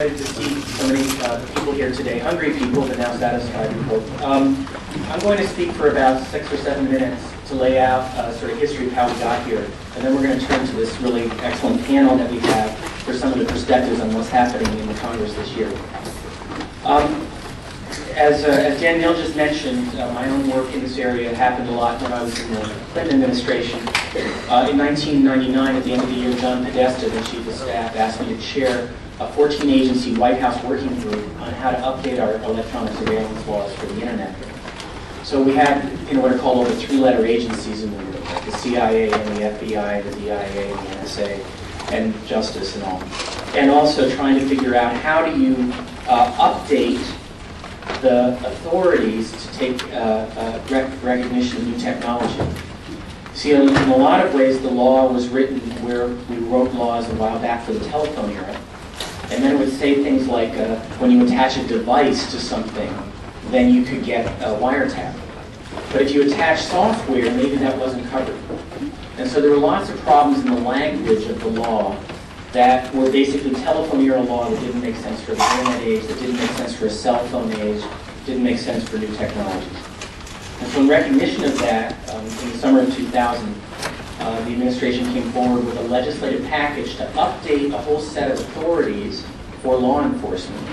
To see so many uh, people here today, hungry people, but now satisfied, people. Um, I'm going to speak for about six or seven minutes to lay out uh, sort of history of how we got here, and then we're going to turn to this really excellent panel that we have for some of the perspectives on what's happening in the Congress this year. Um, as, uh, as Danielle just mentioned, uh, my own work in this area happened a lot when I was in the Clinton administration. Uh, in 1999, at the end of the year, John Podesta, the chief of staff, asked me to chair a 14-agency White House working group on how to update our electronic surveillance laws for the internet. So we had, you know, what are called over three-letter agencies in the group, like the CIA and the FBI, the DIA, the NSA, and Justice and all. And also trying to figure out how do you uh, update the authorities to take uh, uh, rec recognition of new technology. See, in a lot of ways, the law was written where we wrote laws a while back for the telephone era. And then it would say things like, uh, when you attach a device to something, then you could get a wiretap. But if you attach software, maybe that wasn't covered. And so there were lots of problems in the language of the law that were basically telephone era law that didn't make sense for the internet age, that didn't make sense for a cell phone age, didn't make sense for new technologies. And so in recognition of that, um, in the summer of 2000, uh, the administration came forward with a legislative package to update a whole set of authorities for law enforcement.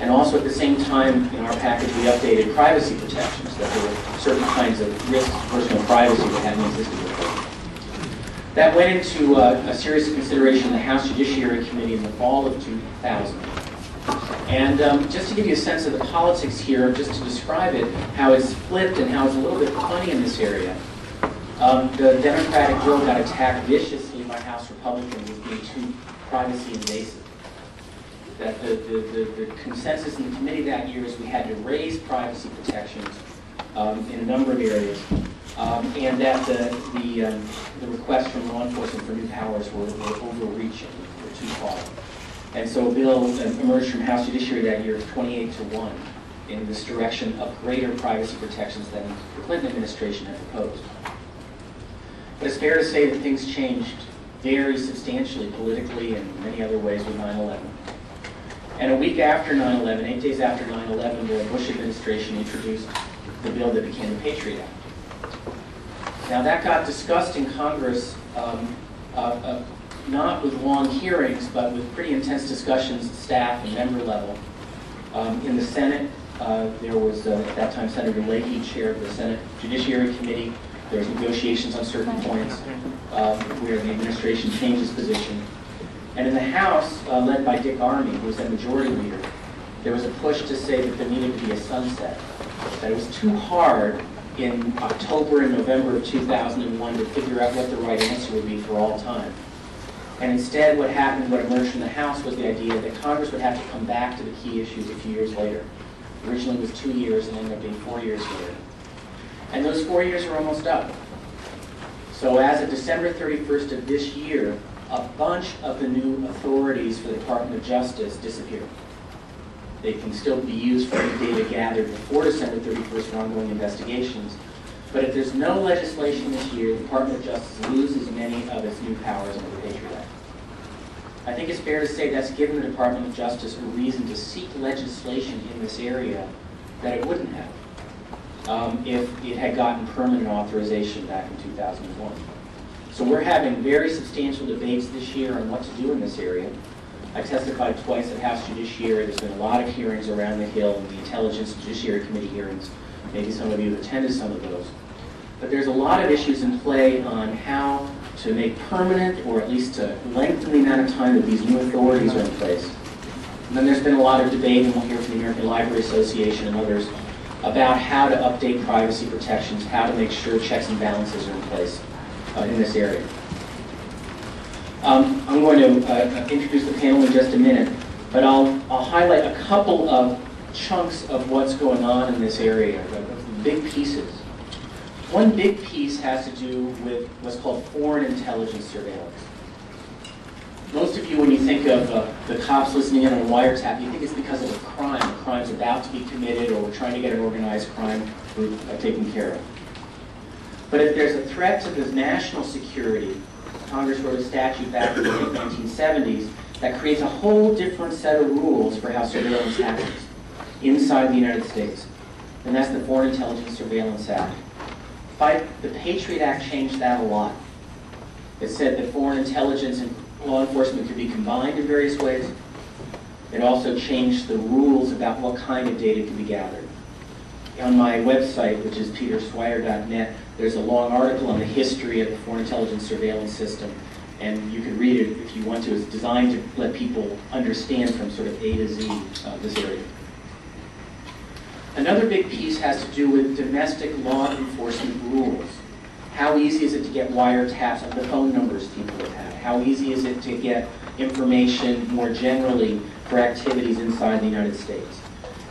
And also at the same time, in our package, we updated privacy protections, that there were certain kinds of risks to personal privacy that hadn't existed before. That went into uh, a serious consideration in the House Judiciary Committee in the fall of 2000. And um, just to give you a sense of the politics here, just to describe it, how it's flipped and how it's a little bit funny in this area. Um, the Democratic bill got attacked viciously by House Republicans as being too privacy invasive. That the, the, the, the, consensus in the committee that year is we had to raise privacy protections um, in a number of areas, um, and that the, the, um, the requests from law enforcement for new powers were, were overreaching, were too far. And so a bill emerged from House Judiciary that year 28 to 1 in this direction of greater privacy protections than the Clinton administration had proposed. But it's fair to say that things changed very substantially politically and many other ways with 9-11. And a week after 9-11, eight days after 9-11, the Bush administration introduced the bill that became the Patriot Act. Now that got discussed in Congress, um, uh, uh, not with long hearings, but with pretty intense discussions at staff and member level. Um, in the Senate, uh, there was, uh, at that time, Senator Leahy chaired the Senate Judiciary Committee. There was negotiations on certain points um, where the administration changed its position. And in the House, uh, led by Dick Armey, who was the majority leader, there was a push to say that there needed to be a sunset. That it was too hard in October and November of 2001 to figure out what the right answer would be for all time. And instead, what happened, what emerged from the House was the idea that Congress would have to come back to the key issues a few years later. Originally it was two years and ended up being four years later. And those four years are almost up. So as of December 31st of this year, a bunch of the new authorities for the Department of Justice disappear. They can still be used for the data gathered before December 31st for ongoing investigations. But if there's no legislation this year, the Department of Justice loses many of its new powers under the Patriot Act. I think it's fair to say that's given the Department of Justice a reason to seek legislation in this area that it wouldn't have um, if it had gotten permanent authorization back in 2001. So we're having very substantial debates this year on what to do in this area. I testified twice at House Judiciary. There's been a lot of hearings around the Hill, the Intelligence Judiciary Committee hearings. Maybe some of you have attended some of those. But there's a lot of issues in play on how to make permanent, or at least to lengthen the amount of time that these new authorities are in place. And then there's been a lot of debate, and we'll hear from the American Library Association and others, about how to update privacy protections, how to make sure checks and balances are in place uh, in this area. Um, I'm going to uh, introduce the panel in just a minute, but I'll, I'll highlight a couple of chunks of what's going on in this area, big pieces. One big piece has to do with what's called foreign intelligence surveillance. Most of you, when you think of uh, the cops listening in on wiretap, you think it's because of a crime. A crime's about to be committed, or we're trying to get an organized crime group uh, taken care of. But if there's a threat to the national security, Congress wrote a statute back in the late 1970s that creates a whole different set of rules for how surveillance happens inside the United States. And that's the Foreign Intelligence Surveillance Act. But the Patriot Act changed that a lot. It said that foreign intelligence and law enforcement could be combined in various ways. It also changed the rules about what kind of data could be gathered. On my website, which is peterswire.net, there's a long article on the history of the foreign intelligence surveillance system. And you can read it if you want to. It's designed to let people understand from sort of A to Z uh, this area. Another big piece has to do with domestic law enforcement rules. How easy is it to get wiretaps of the phone numbers people have? How easy is it to get information more generally for activities inside the United States?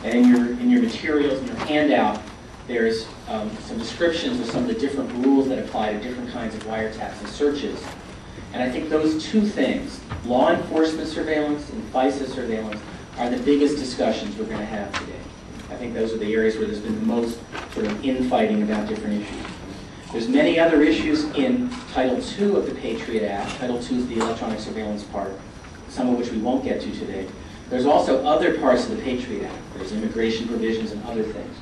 And in your, in your materials, in your handout, there's um, some descriptions of some of the different rules that apply to different kinds of wiretaps and searches. And I think those two things, law enforcement surveillance and FISA surveillance, are the biggest discussions we're going to have today. I think those are the areas where there's been the most sort of infighting about different issues. There's many other issues in Title II of the Patriot Act. Title II is the electronic surveillance part, some of which we won't get to today. There's also other parts of the Patriot Act. There's immigration provisions and other things.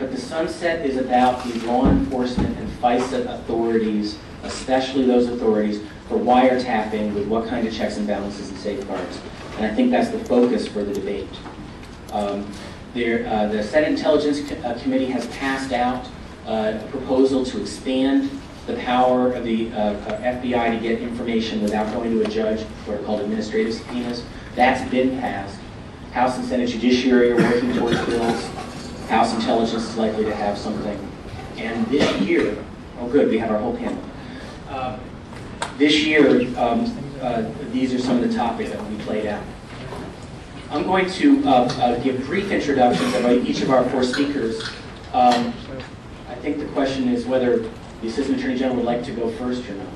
But the sunset is about the law enforcement and FISA authorities, especially those authorities, for wiretapping with what kind of checks and balances and safeguards. And I think that's the focus for the debate. Um, there, uh, the Senate Intelligence uh, Committee has passed out a proposal to expand the power of the uh, uh FBI to get information without going to a judge, what are called administrative subpoenas. That's been passed. House and Senate Judiciary are working towards bills. House Intelligence is likely to have something. And this year, oh good, we have our whole panel. Uh, this year, um, uh, these are some of the topics that will be played out. I'm going to uh, uh, give brief introductions of each of our four speakers. Um, think the question is whether the Assistant Attorney General would like to go first or not.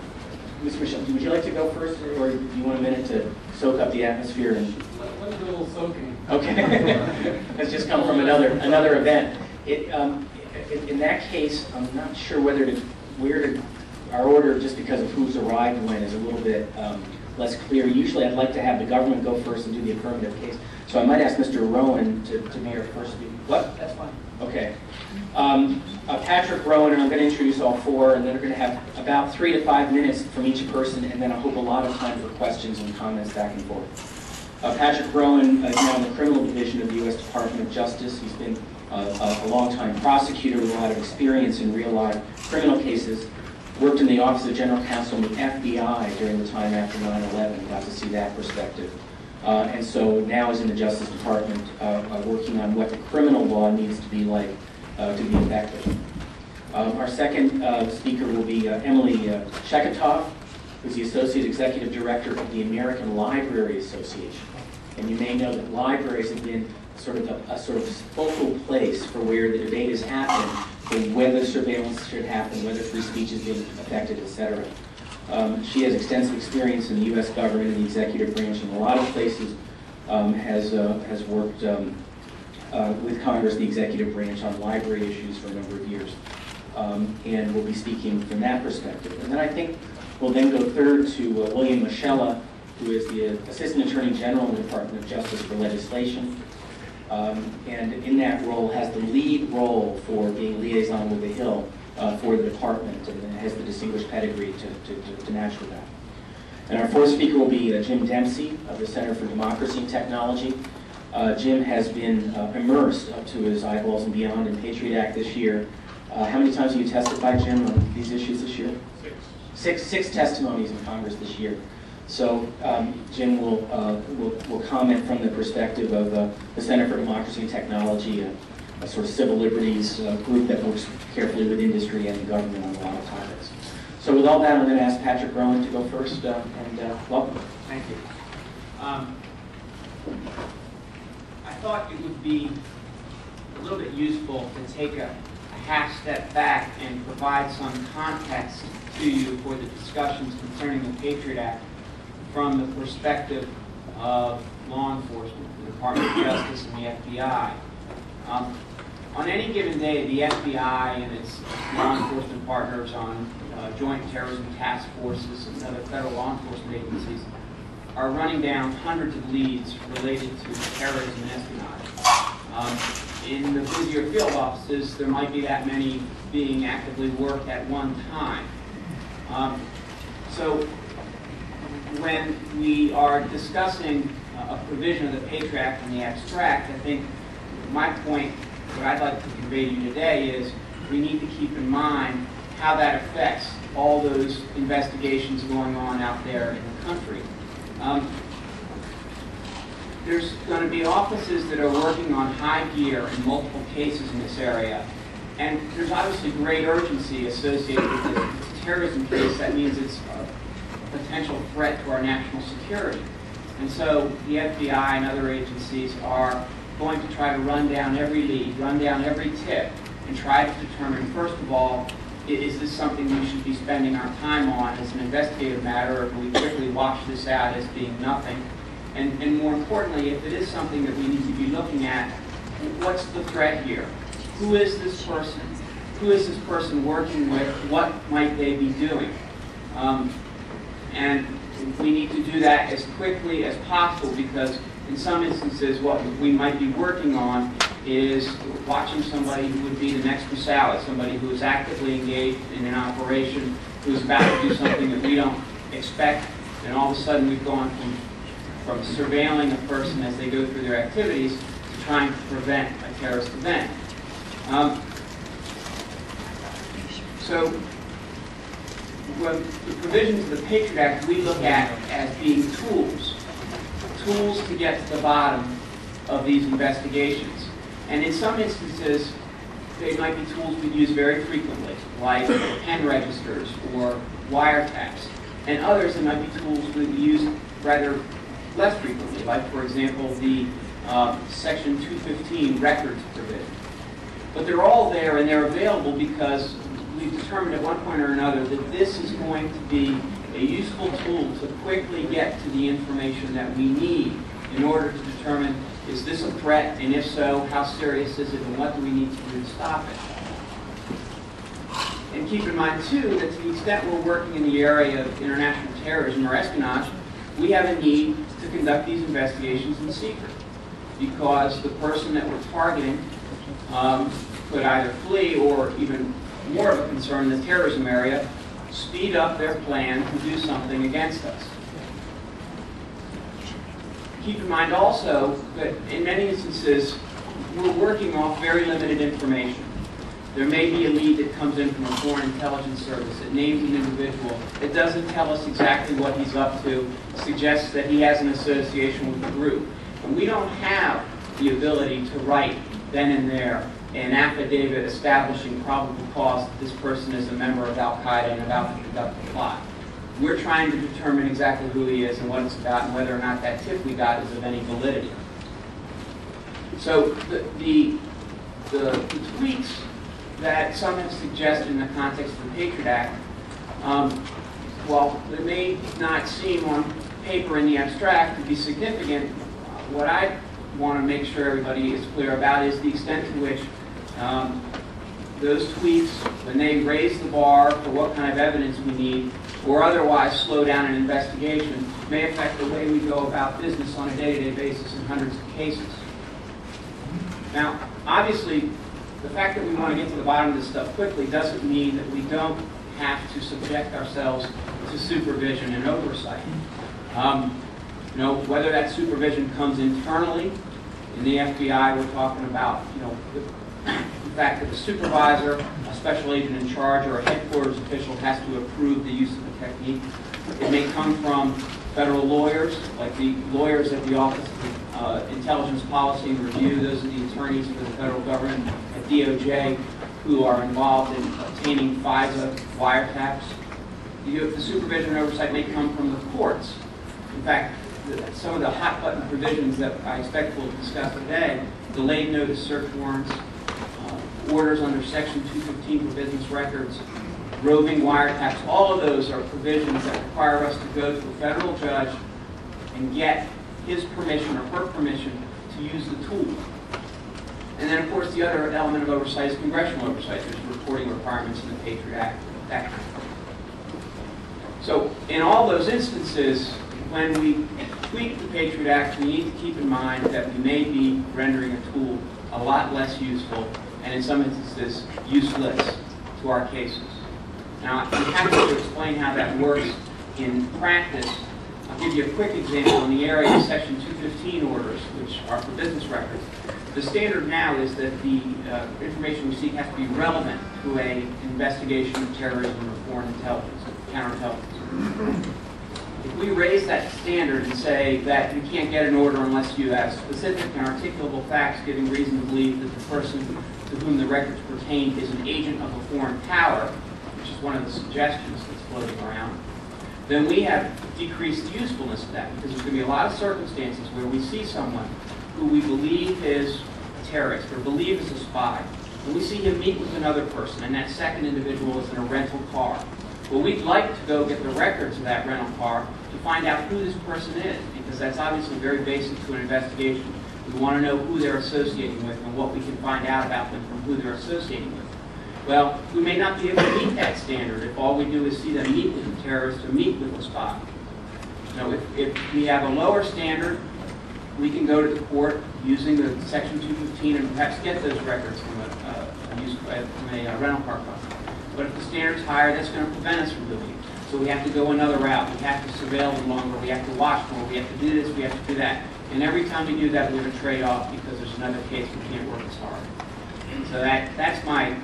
Mr. Moschella, would you like to go first, or do you want a minute to soak up the atmosphere? And... Let's do a little soaking. Okay. That's just come from another another event. It, um, in, in that case, I'm not sure whether to where to our order, just because of who's arrived when, is a little bit um, less clear. Usually I'd like to have the government go first and do the affirmative case. So I might ask Mr. Rowan to, to be our first speaker. What? That's fine. Okay. Um, uh, Patrick Rowan, and I'm going to introduce all four, and then we're going to have about three to five minutes from each person, and then I hope a lot of time for questions and comments back and forth. Uh, Patrick Rowan is now in the criminal division of the U.S. Department of Justice. He's been uh, a, a long-time prosecutor with a lot of experience in real-life criminal cases worked in the Office of General Counsel in the FBI during the time after 9-11, got to see that perspective. Uh, and so now is in the Justice Department uh, uh, working on what the criminal law needs to be like uh, to be effective. Um, our second uh, speaker will be uh, Emily uh, Sheketoff, who's the Associate Executive Director of the American Library Association. And you may know that libraries have been sort of a, a sort of focal place for where the debate is happening whether surveillance should happen, whether free speech is being affected, etc. Um, she has extensive experience in the U.S. government and the executive branch in a lot of places, um, has, uh, has worked um, uh, with Congress, the executive branch, on library issues for a number of years, um, and will be speaking from that perspective. And then I think we'll then go third to uh, William Moschella, who is the Assistant Attorney General in the Department of Justice for Legislation um, and in that role has the lead role for being liaison with the Hill uh, for the department and has the distinguished pedigree to, to, to, to match with that. And our fourth speaker will be uh, Jim Dempsey of the Center for Democracy and Technology. Uh, Jim has been uh, immersed up to his eyeballs and beyond in Patriot Act this year. Uh, how many times have you testified, Jim, on these issues this year? Six. Six, six testimonies in Congress this year. So um, Jim will, uh, will, will, comment from the perspective of uh, the Center for Democracy and Technology, a, a sort of civil liberties uh, group that works carefully with industry and the government on a lot of topics. So with all that, I'm going to ask Patrick Rowan to go first, uh, and uh, welcome. Thank you. Um, thought it would be a little bit useful to take a, a half step back and provide some context to you for the discussions concerning the Patriot Act from the perspective of law enforcement, the Department of Justice and the FBI. Um, on any given day, the FBI and its law enforcement partners on uh, joint terrorism task forces and other federal law enforcement agencies are running down hundreds of leads related to terrorism and espionage. Um, In the busier field offices, there might be that many being actively worked at one time. Um, So when we are discussing a provision of the Patriot Act in the abstract, I think my point, what I'd like to convey to you today is we need to keep in mind how that affects all those investigations going on out there in the country. Um, There's going to be offices that are working on high gear in multiple cases in this area. And there's obviously great urgency associated with this. A terrorism case, that means it's a potential threat to our national security. And so the FBI and other agencies are going to try to run down every lead, run down every tip, and try to determine, first of all, is this something we should be spending our time on as an investigative matter, or can we quickly wash this out as being nothing? And, and more importantly, if it is something that we need to be looking at, what's the threat here? Who is this person? Who is this person working with? What might they be doing? Um, and we need to do that as quickly as possible because in some instances, what we might be working on is watching somebody who would be the next Moussaoui, somebody who is actively engaged in an operation, who is about to do something that we don't expect, and all of a sudden we've gone from, from surveilling a person as they go through their activities to trying to prevent a terrorist event. Um, so well, the provisions of the Patriot Act we look at as being tools, tools to get to the bottom of these investigations. And in some instances, they might be tools we use very frequently, like pen registers or wiretaps. And others, they might be tools we use rather less frequently, like, for example, the uh, Section 215 records provision. But they're all there and they're available because we've determined at one point or another that this is going to be a useful tool to quickly get to the information that we need in order to determine is this a threat, and if so, how serious is it, and what do we need to do to stop it. And keep in mind, too, that to the extent we're working in the area of international terrorism or espionage, we have a need to conduct these investigations in secret because the person that we're targeting um, could either flee or even more of a concern in the terrorism area, speed up their plan to do something against us. Keep in mind also that in many instances, we're working off very limited information. There may be a lead that comes in from a foreign intelligence service. that names an individual. It doesn't tell us exactly what he's up to, suggests that he has an association with the group. And we don't have the ability to write then and there an affidavit establishing probable cause that this person is a member of Al-Qaeda and about to conduct a plot. We're trying to determine exactly who he is and what it's about and whether or not that tip we got is of any validity. So the, the, the, tweaks that some have suggested in the context of the Patriot Act, um, while they may not seem on paper in the abstract to be significant, what I want to make sure everybody is clear about is the extent to which um, those tweaks, when they raise the bar for what kind of evidence we need, or otherwise slow down an investigation, may affect the way we go about business on a day-to-day basis in hundreds of cases. Now, obviously, the fact that we want to get to the bottom of this stuff quickly doesn't mean that we don't have to subject ourselves to supervision and oversight. Um, you know, whether that supervision comes internally, in the FBI, we're talking about, you know, the, the fact that the supervisor, special agent in charge, or a headquarters official has to approve the use of the technique. It may come from federal lawyers, like the lawyers at the Office of uh, Intelligence Policy and Review. Those are the attorneys for the federal government at DOJ who are involved in obtaining FISA wiretaps. The, the supervision and oversight may come from the courts. In fact, some of the hot button provisions that I expect we'll discuss today, delayed notice search warrants, uh, orders under section 215 for business records, roving wiretaps, all of those are provisions that require us to go to a federal judge and get his permission or her permission to use the tool. And then, of course, the other element of oversight is congressional oversight. There's reporting requirements in the Patriot Act. So in all those instances, when we tweak the Patriot Act, we need to keep in mind that we may be rendering a tool a lot less useful, and in some instances, useless to our cases. Now, I'm happy to explain how that works in practice. I'll give you a quick example in the area of Section 215 orders, which are for business records. The standard now is that the uh, information we seek has to be relevant to a investigation of terrorism or foreign intelligence, counterintelligence. If we raise that standard and say that you can't get an order unless you have specific and articulable facts giving reason to believe that the person to whom the records pertain is an agent of a foreign power, which is one of the suggestions that's floating around, then we have decreased usefulness of that because there's going to be a lot of circumstances where we see someone who we believe is a terrorist or believe is a spy, and we see him meet with another person, and that second individual is in a rental car. Well, we'd like to go get the records of that rental car to find out who this person is, because that's obviously very basic to an investigation. We want to know who they're associating with and what we can find out about them from who they're associating with. Well, we may not be able to meet that standard if all we do is see them meet with a terrorist or meet with a spy. Now, if, if we have a lower standard, we can go to the court using the section 215 and perhaps get those records from a, uh, use, uh, from a uh, rental car company. But if the standard's higher, that's going to prevent us from doing it. So we have to go another route. We have to surveil them longer. We have to watch more. We have to do this. We have to do that. And every time we do that, we're going to trade off because there's another case we can't work as hard. So that, that's my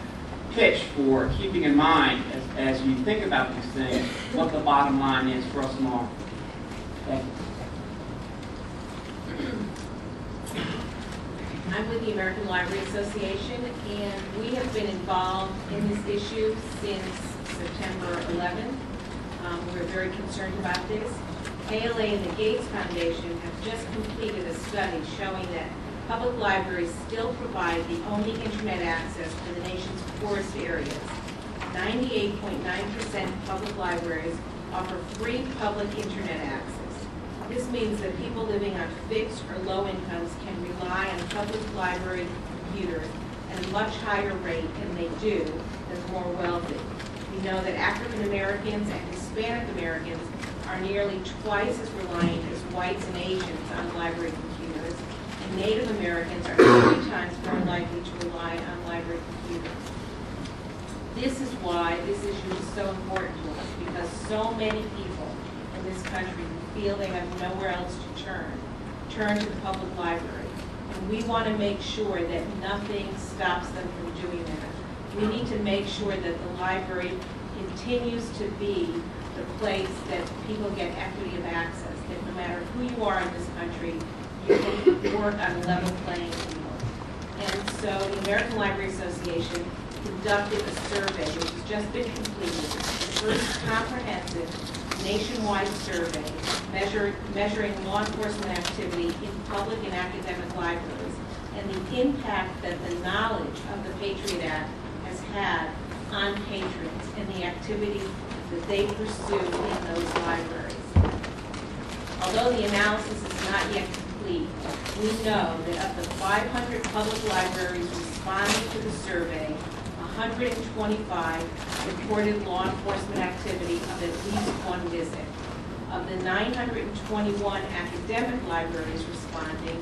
pitch for keeping in mind as, as you think about these things, what the bottom line is for us all. You. I'm with the American Library Association, and we have been involved in this issue since September 11th. Um, We're very concerned about this. ALA and the Gates Foundation have just a study showing that public libraries still provide the only internet access for the nation's poorest areas. 98.9% of public libraries offer free public internet access. This means that people living on fixed or low incomes can rely on public library computers at a much higher rate than they do than more wealthy. We know that African Americans and Hispanic Americans are nearly twice as reliant as whites and Asians on library computers, Native Americans are three times more likely to rely on library computers. This is why this issue is so important to us, because so many people in this country feel they have nowhere else to turn, turn to the public library. And we want to make sure that nothing stops them from doing that. We need to make sure that the library continues to be the place that people get equity of access, that no matter who you are in this country, work on a level playing field. And so the American Library Association conducted a survey, which has just been completed, the first comprehensive nationwide survey measure- measuring law enforcement activity in public and academic libraries, and the impact that the knowledge of the Patriot Act has had on patrons and the activity that they pursue in those libraries. Although the analysis is not yet complete, we know that of the 500 public libraries responding to the survey, 125 reported law enforcement activity of at least one visit. Of the 921 academic libraries responding,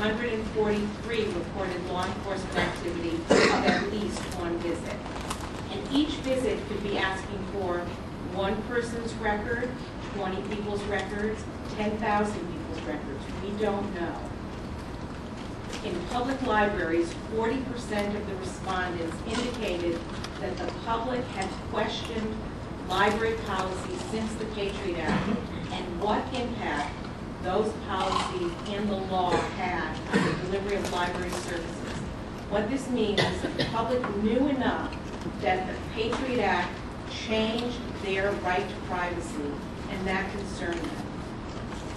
143 reported law enforcement activity of at least one visit. And each visit could be asking for one person's record, 20 people's records, 10,000 people's records. Don't know. In public libraries, 40% of the respondents indicated that the public had questioned library policies since the Patriot Act and what impact those policies and the law had on the delivery of library services. What this means is that the public knew enough that the Patriot Act changed their right to privacy, and that concerned them.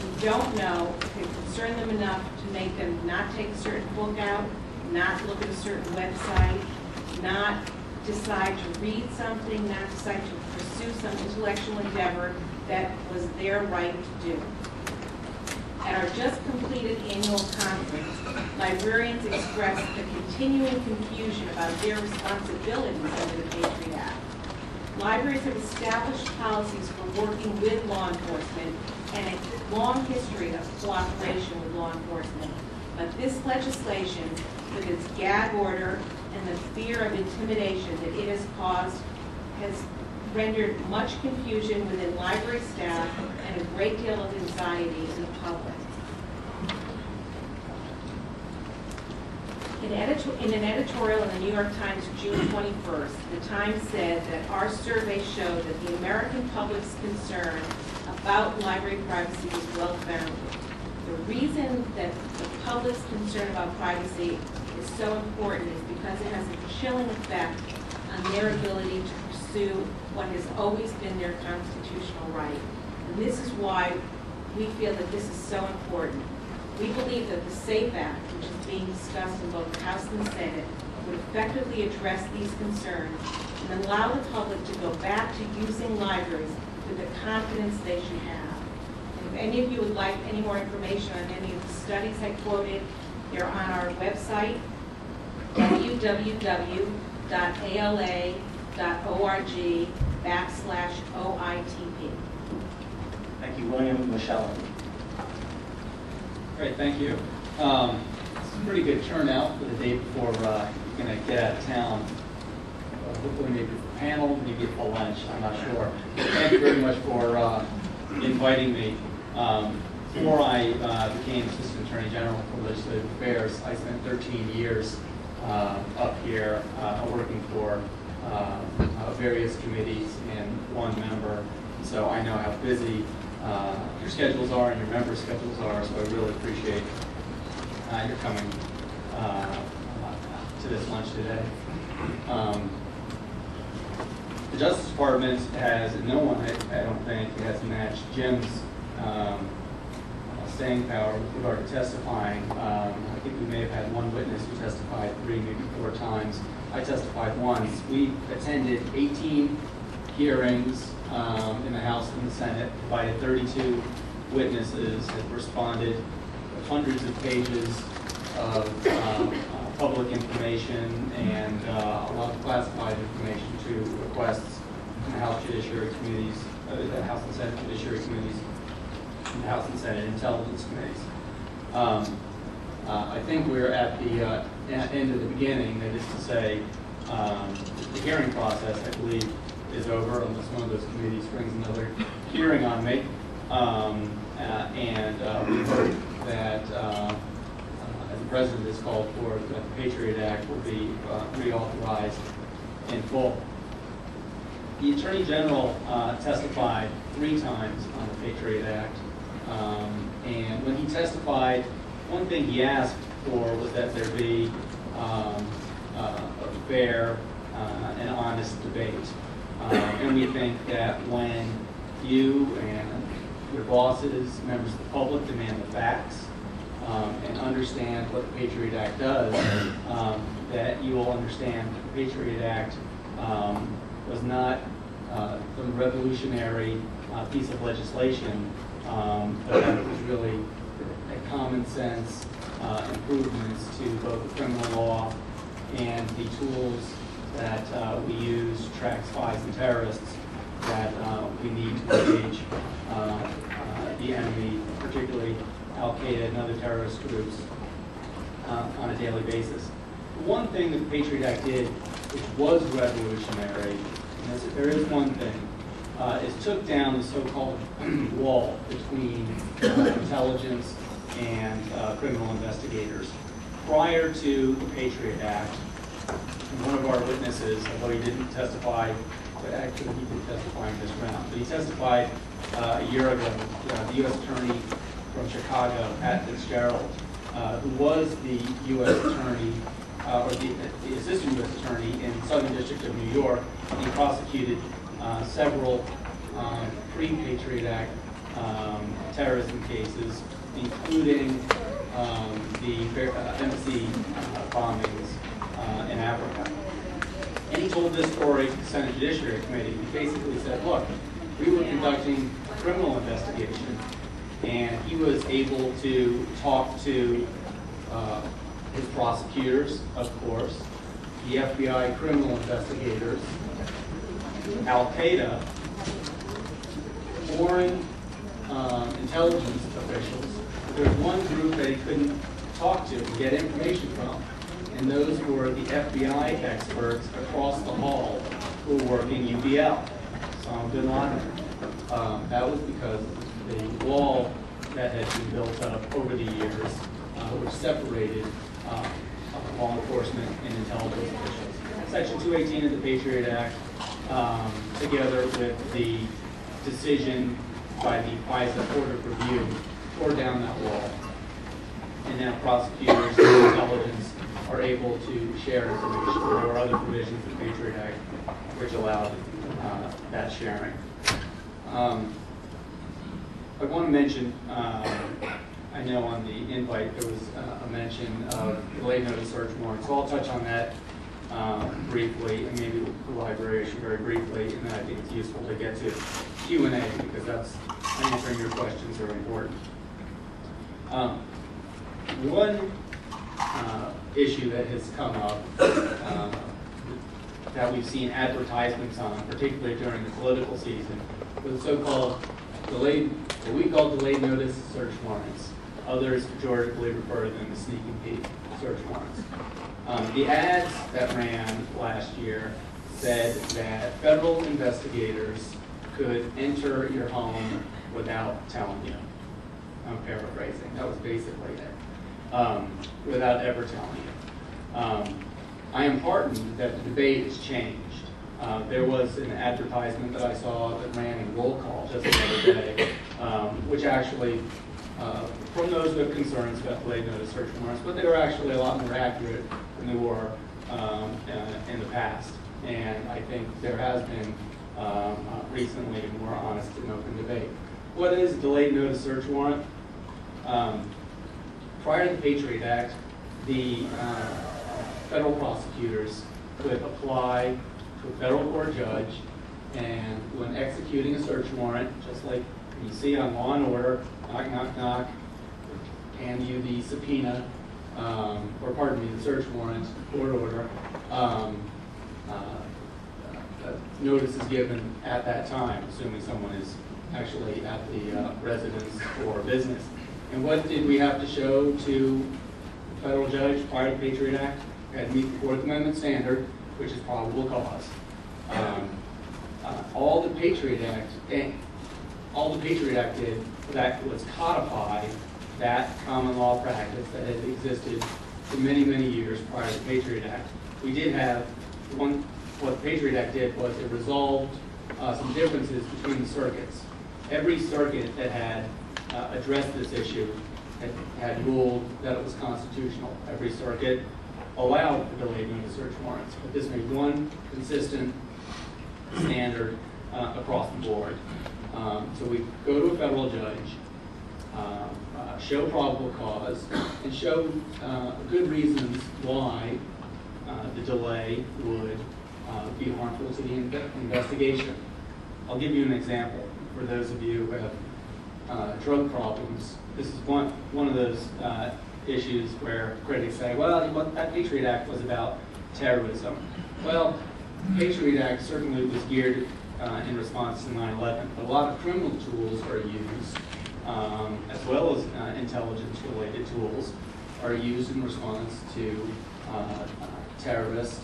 We don't know if it concerned them enough to make them not take a certain book out, not look at a certain website, not decide to read something, not decide to pursue some intellectual endeavor that was their right to do. At our just completed annual conference, librarians expressed the continuing confusion about their responsibilities under the Patriot Act. Libraries have established policies for working with law enforcement and a long history of cooperation with law enforcement. But this legislation, with its gag order and the fear of intimidation that it has caused, has rendered much confusion within library staff and a great deal of anxiety in the public. In in an editorial in the New York Times, June 21st, the Times said that our survey showed that the American public's concern about library privacy is well-founded. The reason that the public's concern about privacy is so important is because it has a chilling effect on their ability to pursue what has always been their constitutional right. And this is why we feel that this is so important. We believe that the SAFE Act, which is being discussed in both the House and the Senate, would effectively address these concerns and allow the public to go back to using libraries with the confidence they should have. And If any of you would like any more information on any of the studies I quoted, they're on our website, www.ala.org backslash OITP. Thank you, William. Moschella. Great, thank you. Um, It's a pretty good turnout for the day before uh, you're going to get out of town. Uh, Hopefully maybe for panel, maybe for lunch, I'm not sure. Thank you very much for uh, inviting me. Um, Before I uh, became Assistant Attorney General for Legislative Affairs, I spent 13 years uh, up here uh, working for uh, various committees and one member. So I know how busy uh, your schedules are and your members' schedules are, so I really appreciate uh, your coming uh, to this lunch today. Um, The Justice Department has, no one, I I don't think, has matched Jim's um, staying power with regard to testifying. Um, I think we may have had one witness who testified three, maybe four times. I testified once. We attended 18 hearings um, in the House and the Senate, provided 32 witnesses, have responded hundreds of pages of um, uh, public information and uh, a lot of classified information to requests from the House Judiciary Committees, uh, the House and Senate Judiciary Committees, and the House and Senate Intelligence Committees. Um, uh, I think we're at the uh, end of the beginning, that is to say, um, the hearing process, I believe, is over unless one of those committees brings another hearing on me. Um, uh, And uh, we hope that, uh, uh, the President has called for, the Patriot Act will be uh, reauthorized in full. The Attorney General uh, testified three times on the Patriot Act. Um, And when he testified, one thing he asked for was that there be um, a fair and honest debate. Uh, And we think that when you and your bosses, members of the public demand the facts um, and understand what the Patriot Act does, um, that you will understand that the Patriot Act um, was not uh, some revolutionary uh, piece of legislation, um, but that it was really a common sense uh, improvements to both the criminal law and the tools that uh, we use track spies and terrorists that uh, we need to engage uh, uh, the enemy, particularly Al-Qaeda and other terrorist groups, uh, on a daily basis. One thing that the Patriot Act did, which was revolutionary, and there is one thing, uh, is took down the so-called wall between intelligence and criminal investigators. Prior to the Patriot Act, one of our witnesses, although he didn't testify, but actually he did testify in this round, but he testified uh, a year ago, uh, the U.S. Attorney from Chicago, Pat Fitzgerald, uh, who was the U.S. Attorney, uh, or the the Assistant U.S. Attorney in Southern District of New York, he prosecuted uh, several um, pre-Patriot Act um, terrorism cases, including um, the uh, embassy bombings in Africa. And he told this story to the Senate Judiciary Committee. He basically said, look, we were conducting a criminal investigation, and he was able to talk to uh, his prosecutors, of course, the FBI criminal investigators, Al Qaeda, foreign um, intelligence officials. There's one group that he couldn't talk to and get information from, and those were the FBI experts across the hall who were working UBL, Osama bin Laden. Um, that was because the wall that had been built up over the years, uh, which separated uh, law enforcement and intelligence officials. Section 218 of the Patriot Act, um, together with the decision by the FISA Court of Review, tore down that wall. And now prosecutors and intelligence are able to share information. There other provisions of the Patriot Act which allow uh, that sharing. Um, I want to mention, um, I know on the invite, there was uh, a mention of delayed notice search warrant, so I'll touch on that um, briefly, and maybe the library issue very briefly, and then I think it's useful to get to Q and A, because that's, answering your questions are important. Um, One uh, issue that has come up, um, that we've seen advertisements on, particularly during the political season, with so-called delayed, what we call delayed notice search warrants. Others pejoratively refer to them as sneak and peek search warrants. Um, the ads that ran last year said that federal investigators could enter your home without telling you. I'm paraphrasing, that was basically it, um, without ever telling you. Um, I am heartened that the debate has changed. Uh, there was an advertisement that I saw that ran in roll call just the other day, um, which actually, uh, from those have concerns about delayed notice search warrants, but they were actually a lot more accurate than they were um, uh, in the past. And I think there has been um, uh, recently more honest and open debate. What is a delayed notice search warrant? Prior to the Patriot Act, the uh, federal prosecutors could apply to a federal court judge, and when executing a search warrant, just like you see on Law and Order, knock, knock, knock, hand you the subpoena, um, or pardon me, the search warrant, court order, um, uh, notice is given at that time, assuming someone is actually at the uh, residence or business. And what did we have to show to the federal judge prior to the Patriot Act? We had to meet the Fourth Amendment standard, which is probable cause. Um, uh, all the Patriot Act, eh, all the Patriot Act did that was codify that common law practice that had existed for many, many years prior to the Patriot Act. We did have, one, what the Patriot Act did was it resolved uh, some differences between the circuits. Every circuit that had uh, addressed this issue had, had ruled that it was constitutional. Every circuit allowed for delayed notice search warrants, but this made one consistent standard uh, across the board. Um, So we go to a federal judge, um, uh, show probable cause, and show uh, good reasons why uh, the delay would uh, be harmful to the inve- investigation. I'll give you an example for those of you who have uh, drug problems. This is one, one of those uh, issues where critics say, well, that Patriot Act was about terrorism. Well, Patriot Act certainly was geared uh, in response to 9/11, but a lot of criminal tools are used, um, as well as uh, intelligence-related tools, are used in response to uh, terrorist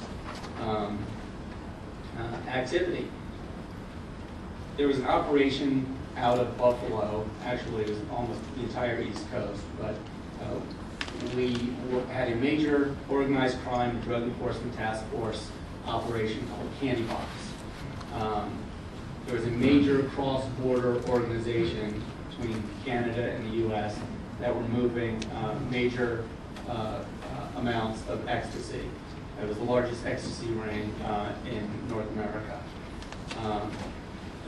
um, uh, activity. There was an operation out of Buffalo, actually it was almost the entire East Coast, but uh, we had a major organized crime drug enforcement task force operation called Candy Box. Um, There was a major cross-border organization between Canada and the US that were moving uh, major uh, uh, amounts of ecstasy. It was the largest ecstasy ring uh, in North America. Um,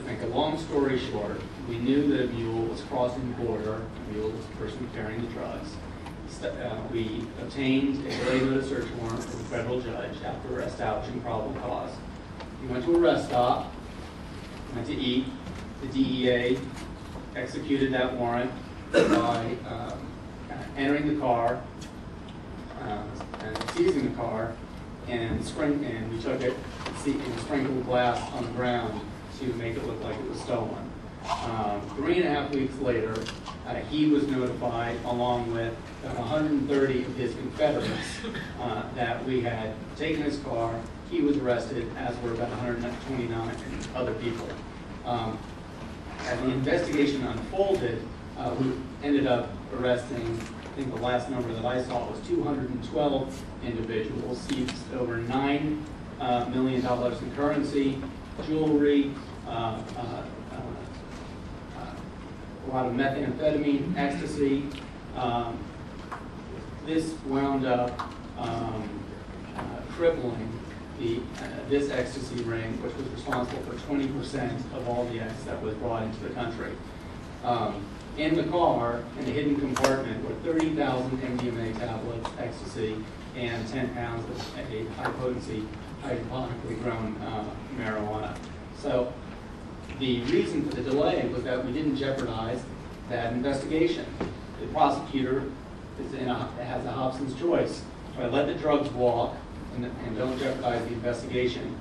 to make a long story short, we knew that a mule was crossing the border, a mule was the person carrying the drugs. St- uh, We obtained a notice search warrant from a federal judge after establishing probable cause. We went to a rest stop, went to eat, the DEA executed that warrant by um, entering the car, uh, and seizing the car, and and we took it and sprinkled glass on the ground to make it look like it was stolen. Um, Three and a half weeks later, uh, he was notified, along with 130 of his Confederates, uh, that we had taken his car. He was arrested, as were about 129 other people. Um, As the investigation unfolded, uh, we ended up arresting, I think the last number that I saw was 212 individuals, seized over $9 uh, million in currency, jewelry, uh, uh, uh, uh, a lot of methamphetamine, ecstasy. Um, This wound up um, uh, crippling the, uh, this ecstasy ring, which was responsible for 20% of all the X that was brought into the country. Um, In the car, in a hidden compartment, were 30,000 MDMA tablets, ecstasy, and 10 pounds of a high-potency hydroponically grown uh, marijuana. So the reason for the delay was that we didn't jeopardize that investigation. The prosecutor a, has a Hobson's choice. Do I let the drugs walk and, and don't jeopardize the investigation,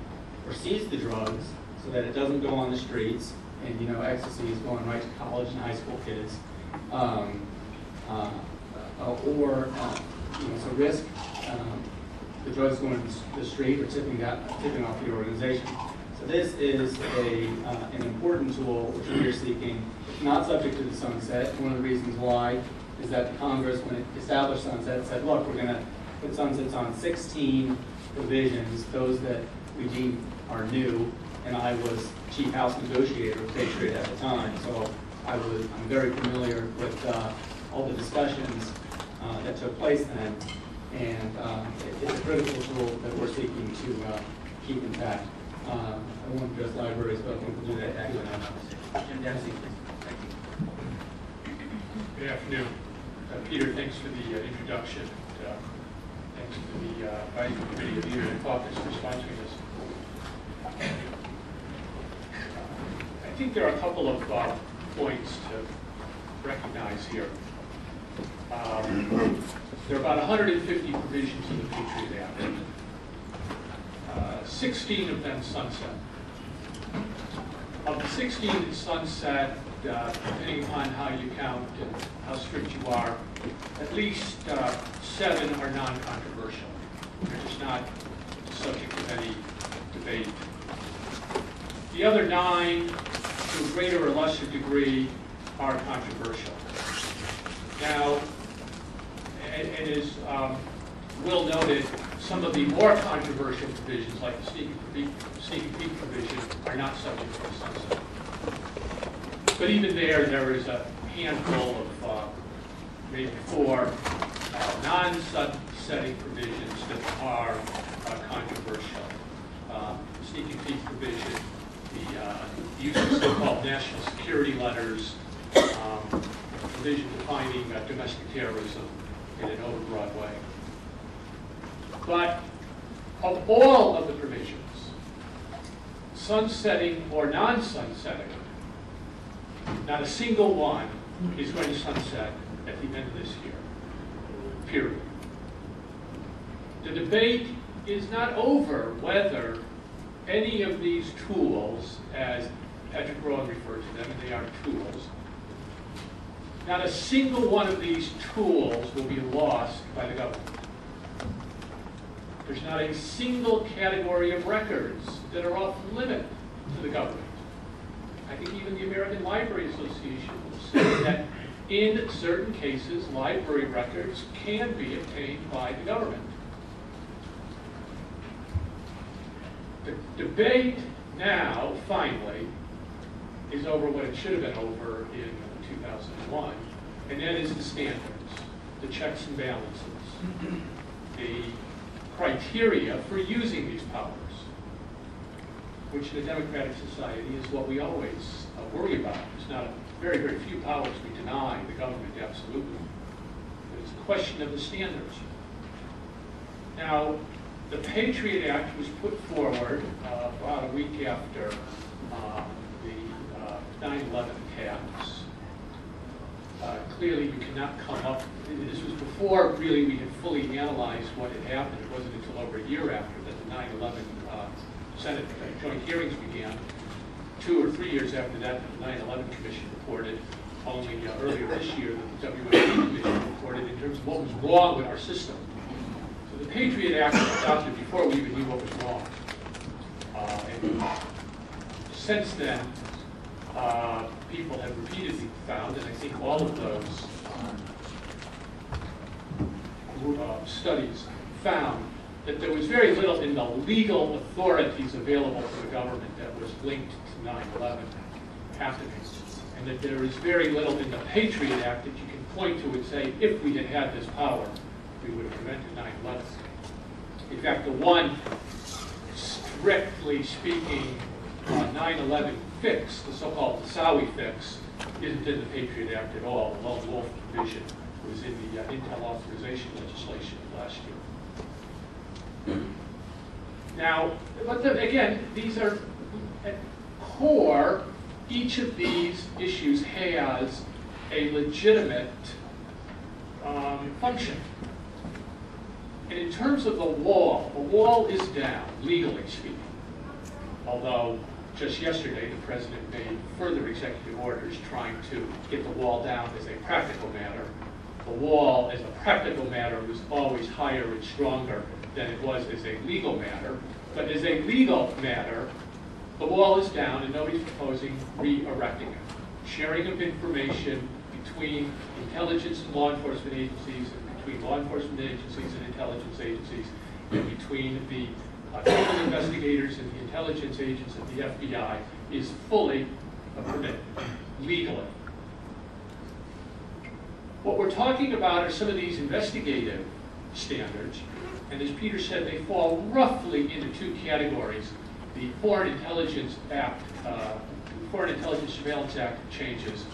or seize the drugs so that it doesn't go on the streets, and, you know, ecstasy is going right to college and high school kids, um, uh, uh, or, uh, you know, so risk, um, the drugs going to the street or tipping that, tipping off the organization. So this is a, uh, an important tool which we are seeking, not subject to the sunset. One of the reasons why is that the Congress, when it established sunset, said, look, we're gonna put sunsets on sixteen provisions, those that we deem are new, and I was chief house negotiator of Patriot at the time, so I was, I'm very familiar with, uh, all the discussions, uh, that took place then, and, it- it's a critical tool that we're seeking to, uh, keep intact. Um, I won't address libraries, but I think we'll do that after that. Jim Dempsey, please. Thank you. Good afternoon. Uh, Peter, thanks for the uh, introduction. Uh, Thanks to the uh, advisory committee of Peter and caucus for sponsoring this. I think there are a couple of uh, points to recognize here. Um, There are about 150 provisions in the Patriot Act. Uh, 16 of them sunset. Of the 16 sunset, uh, depending upon how you count and how strict you are, at least uh, seven are non-controversial. They're just not subject to any debate. The other nine, to a greater or lesser degree, are controversial. Now, and and as um, Will noted, some of the more controversial provisions, like the peek provision, are not subject to the sunset. But even there, there is a handful of, uh, maybe four, uh, non-sunsetting provisions that are uh, controversial. Uh, peek provision, the uh, use of so-called national security letters, um, provision defining uh, domestic terrorism in an overbroad way. But of all of the provisions, sunsetting or non-sunsetting, not a single one is going to sunset at the end of this year, period. The debate is not over whether any of these tools, as Patrick Rowan referred to them, and they are tools, not a single one of these tools will be lost by the government. There's not a single category of records that are off limit to the government. I think even the American Library Association will say that in certain cases, library records can be obtained by the government. The debate now, finally, is over what it should have been over in 2001, and that is the standards, the checks and balances, the criteria for using these powers, which in a democratic society is what we always uh, worry about. It's not very, very few powers we deny the government absolutely. But it's a question of the standards. Now, the Patriot Act was put forward uh, about a week after uh, the uh, 9/11 attacks. Uh, Clearly, you cannot come up, this was before really we had fully analyzed what had happened. It wasn't until over a year after that the 9/11 uh, Senate joint hearings began. Two or three years after that, the 9/11 Commission reported, only uh, earlier this year, that the WMD Commission reported in terms of what was wrong with our system. So the Patriot Act was adopted before we even knew what was wrong. Uh, And since then, uh, people have repeatedly found, and I think all of those um, uh, studies found, that there was very little in the legal authorities available to the government that was linked to 9/11 happening. And that there is very little in the Patriot Act that you can point to and say, if we had had this power, we would have prevented 9/11. In fact, the one strictly speaking, uh, 9/11 fix, the so-called Moussaoui fix, isn't in the Patriot Act at all. The lone wolf provision was in the uh, Intel authorization legislation last year. Now, but the- again, these are, at core, each of these issues has a legitimate um, function. And in terms of the wall, the wall is down, legally speaking. Although, just yesterday, the president made further executive orders trying to get the wall down as a practical matter. The wall, as a practical matter, was always higher and stronger than it was as a legal matter. But as a legal matter, the wall is down and nobody's proposing re-erecting it. Sharing of information between intelligence and law enforcement agencies, and between law enforcement agencies and intelligence agencies, and between the criminal investigators and the intelligence agents of the FBI is fully permitted legally. What we're talking about are some of these investigative standards, and as Peter said, they fall roughly into two categories. The Foreign Intelligence Act, uh, Foreign Intelligence Surveillance Act changes,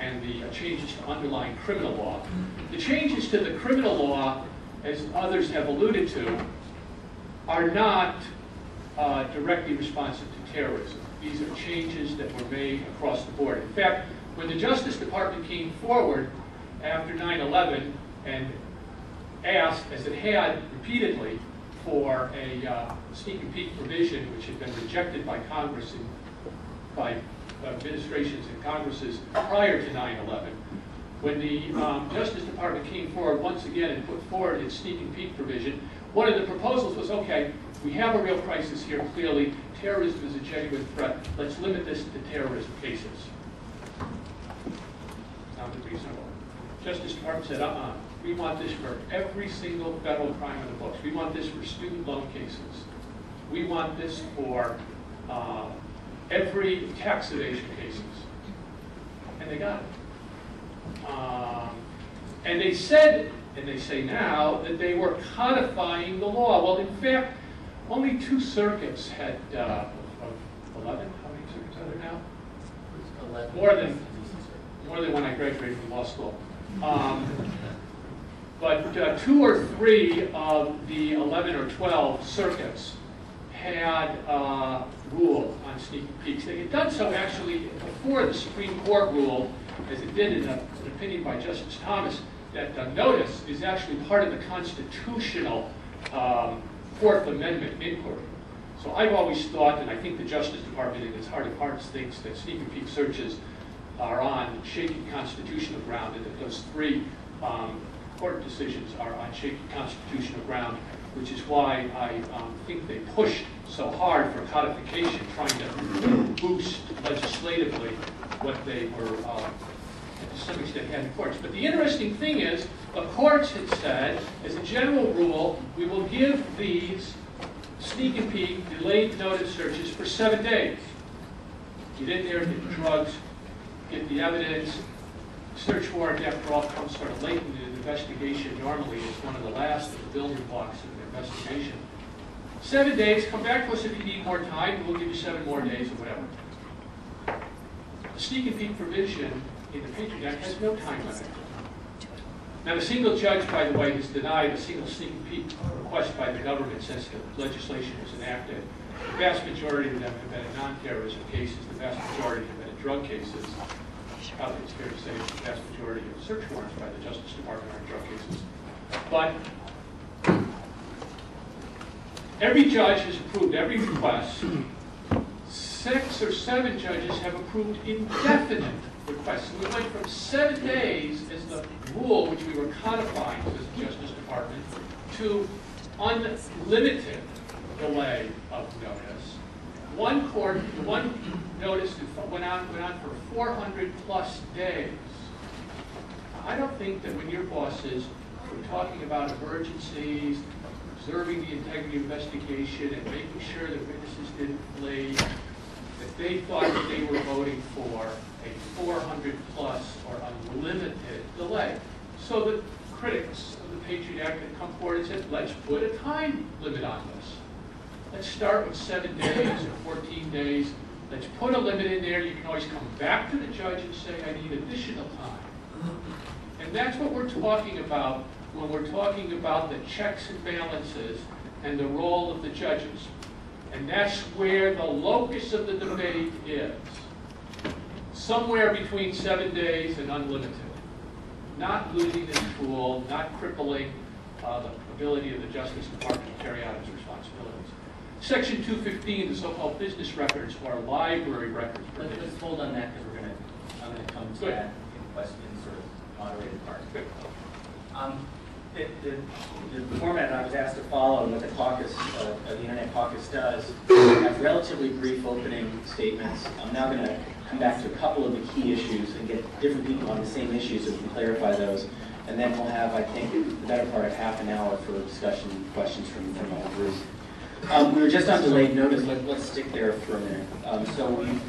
and the uh, changes to underlying criminal law. The changes to the criminal law, as others have alluded to, are not uh, directly responsive to terrorism. These are changes that were made across the board. In fact, when the Justice Department came forward after 9/11 and asked, as it had repeatedly, for a uh, sneak and peek provision, which had been rejected by Congress and by administrations and Congresses prior to 9/11, when the um, Justice Department came forward once again and put forward its sneak and peek provision, one of the proposals was, okay, we have a real crisis here, clearly, terrorism is a genuine threat, let's limit this to terrorism cases. Sounded reasonable. Justice Department said, uh-uh, we want this for every single federal crime in the books. We want this for student loan cases. We want this for uh, every tax evasion cases. And they got it. Um, And they said, and they say now, that they were codifying the law. Well, in fact, only two circuits had, uh, of 11, how many circuits are there now? More than, more than when I graduated from law school. Um, But uh, two or three of the 11 or 12 circuits had uh, ruled on sneak peeks. They had done so actually before the Supreme Court ruled, as it did in a- an opinion by Justice Thomas, that notice is actually part of the constitutional um, Fourth Amendment inquiry. So I've always thought, and I think the Justice Department in its heart of hearts thinks that sneak and peek searches are on shaky constitutional ground, and that those three um, court decisions are on shaky constitutional ground, which is why I um, think they pushed so hard for codification, trying to boost legislatively what they were, uh, to some extent, courts. But the interesting thing is, the courts had said, as a general rule, we will give these sneak and peek delayed notice searches for seven days. Get in there, get the drugs, get the evidence. Search warrant, after all, comes sort of late in the investigation. Normally, it's one of the last of the building blocks of the investigation. Seven days, come back to us if you need more time, and we'll give you seven more days or whatever. The sneak and peek provision in the Patriot Act has no time limit. Now, a single judge, by the way, has denied a single sneak request by the government since the legislation was enacted. The vast majority of them have been non-terrorism cases, the vast majority have been drug cases. probably it's fair to say the vast majority of search warrants by the Justice Department are drug cases. But every judge has approved every request. Six or seven judges have approved indefinite requests. We went from seven days as the rule, which we were codifying as the Justice Department, to unlimited delay of notice. One court, one notice went on, went on for 400 plus days. I don't think that when your bosses were talking about emergencies, observing the integrity of investigation, and making sure that witnesses didn't flee, that they thought that they were voting for 400 plus or unlimited delay. So the critics of the Patriot Act had come forward and said, let's put a time limit on this. Let's start with seven days or 14 days. Let's put a limit in there. You can always come back to the judge and say, I need additional time. And that's what we're talking about when we're talking about the checks and balances and the role of the judges. And that's where the locus of the debate is. Somewhere between seven days and unlimited. Not losing this tool, not crippling uh, the ability of the Justice Department to carry out its responsibilities. Section 215, the so-called business records or library records Let's, let's hold on that because we're gonna, I'm gonna come to Good. that in question, sort of moderated part. Good. Um, The, the, the format I was asked to follow and what the caucus, uh, uh, the Internet caucus does, have relatively brief opening statements. I'm now going to come back to a couple of the key issues and get different people on the same issues so we can clarify those. And then we'll have, I think, the better part of half an hour for discussion, questions from, from whole group. Um, we were just on delayed notice, Let, let's stick there for a minute. Um, so we've,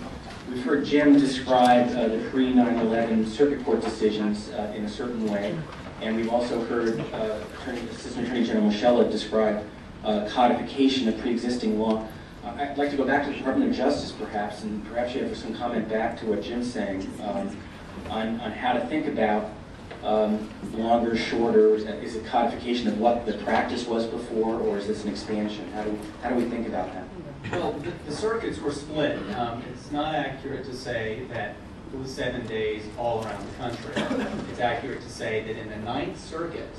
we've heard Jim describe uh, the pre-9/11 circuit court decisions uh, in a certain way. And we've also heard uh, Attorney, Assistant Attorney General Moschella describe uh, codification of pre-existing law. Uh, I'd like to go back to the Department of Justice perhaps, and perhaps you have some comment back to what Jim's saying um, on, on how to think about um, longer, shorter, is it codification of what the practice was before, or is this an expansion? How do, how do we think about that? Well, the, the circuits were split. Um, it's not accurate to say that it was seven days all around the country. It's accurate to say that in the Ninth Circuit,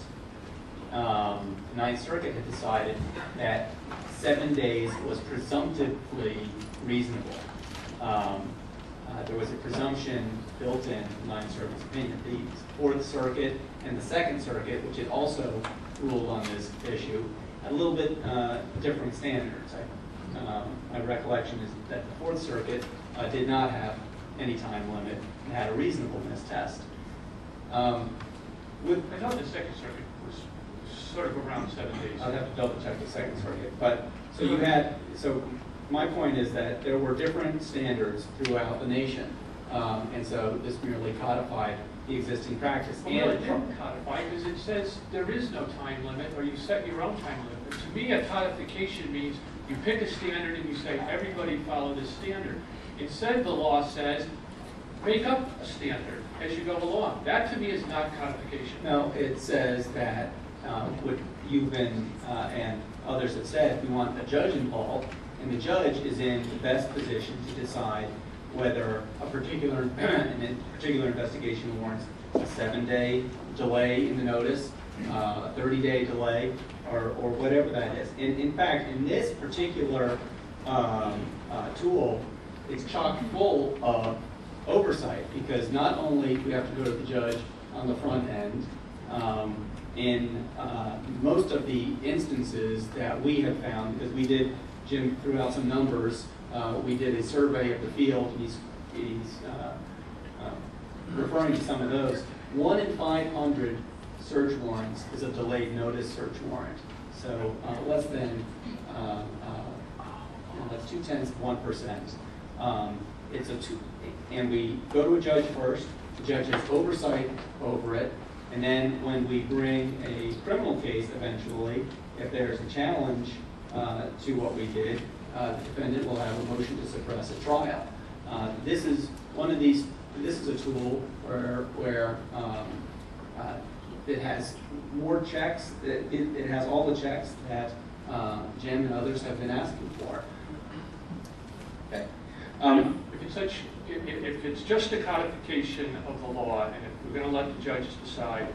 um, the Ninth Circuit had decided that seven days was presumptively reasonable. Um, uh, there was a presumption built in Ninth Circuit's opinion. The Fourth Circuit and the Second Circuit, which had also ruled on this issue, had a little bit uh, different standards. I, um, my recollection is that the Fourth Circuit uh, did not have any time limit and had a reasonableness test. Um, with, I thought the Second Circuit sort of around seven days. I'd have to double check the Second Circuit, but, so you had, so my point is that there were different standards throughout the nation. Um, and so this merely codified the existing practice. Well, no, it And, didn't codify, because it says there is no time limit, or you set your own time limit. But To me, a codification means you pick a standard and you say, everybody follow this standard. Instead, the law says, make up a standard as you go along. That to me is not codification. no, it says that, um, what you've been, uh, and others have said, we want a judge involved, and the judge is in the best position to decide whether a particular, in- particular investigation warrants a seven-day delay in the notice, uh, a thirty-day delay, or, or whatever that is. In, in fact, in this particular, um, uh, tool, it's chock full of oversight, because not only do we have to go to the judge on the front end, um, in, uh, most of the instances that we have found, because we did, Jim threw out some numbers, uh, we did a survey of the field, and he's, he's, uh, uh, referring to some of those. One in five hundred search warrants is a delayed notice search warrant. So, uh, less than, uh, that's two tenths of one percent. Um, it's a two, and we go to a judge first, the judge has oversight over it, and then when we bring a criminal case eventually, if there's a challenge, uh, to what we did, uh, the defendant will have a motion to suppress a trial. Uh, this is one of these, this is a tool where, where, um, uh, it has more checks, it, it has all the checks that, uh, Jim and others have been asking for. Okay. Um, If it's such, if if it's just a codification of the law, and if we're gonna let the judges decide,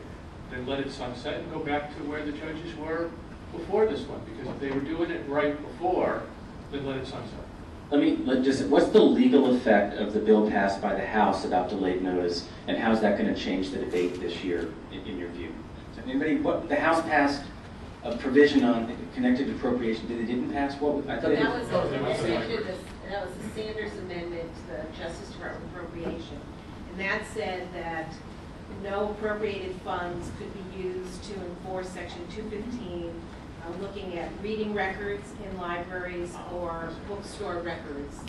then let it sunset and go back to where the judges were before this one, because if they were doing it right before, then let it sunset. Let me, let just, what's the legal effect of the bill passed by the House about delayed notice, and how's that going to change the debate this year, in, in your view? So Anybody, what, the House passed a provision on connected appropriation, did it didn't pass, what, I thought That was... was, that a- was the was that was the Sanders Amendment, to the Justice Department appropriation. And that said that no appropriated funds could be used to enforce section 215, uh, looking at reading records in libraries or bookstore records.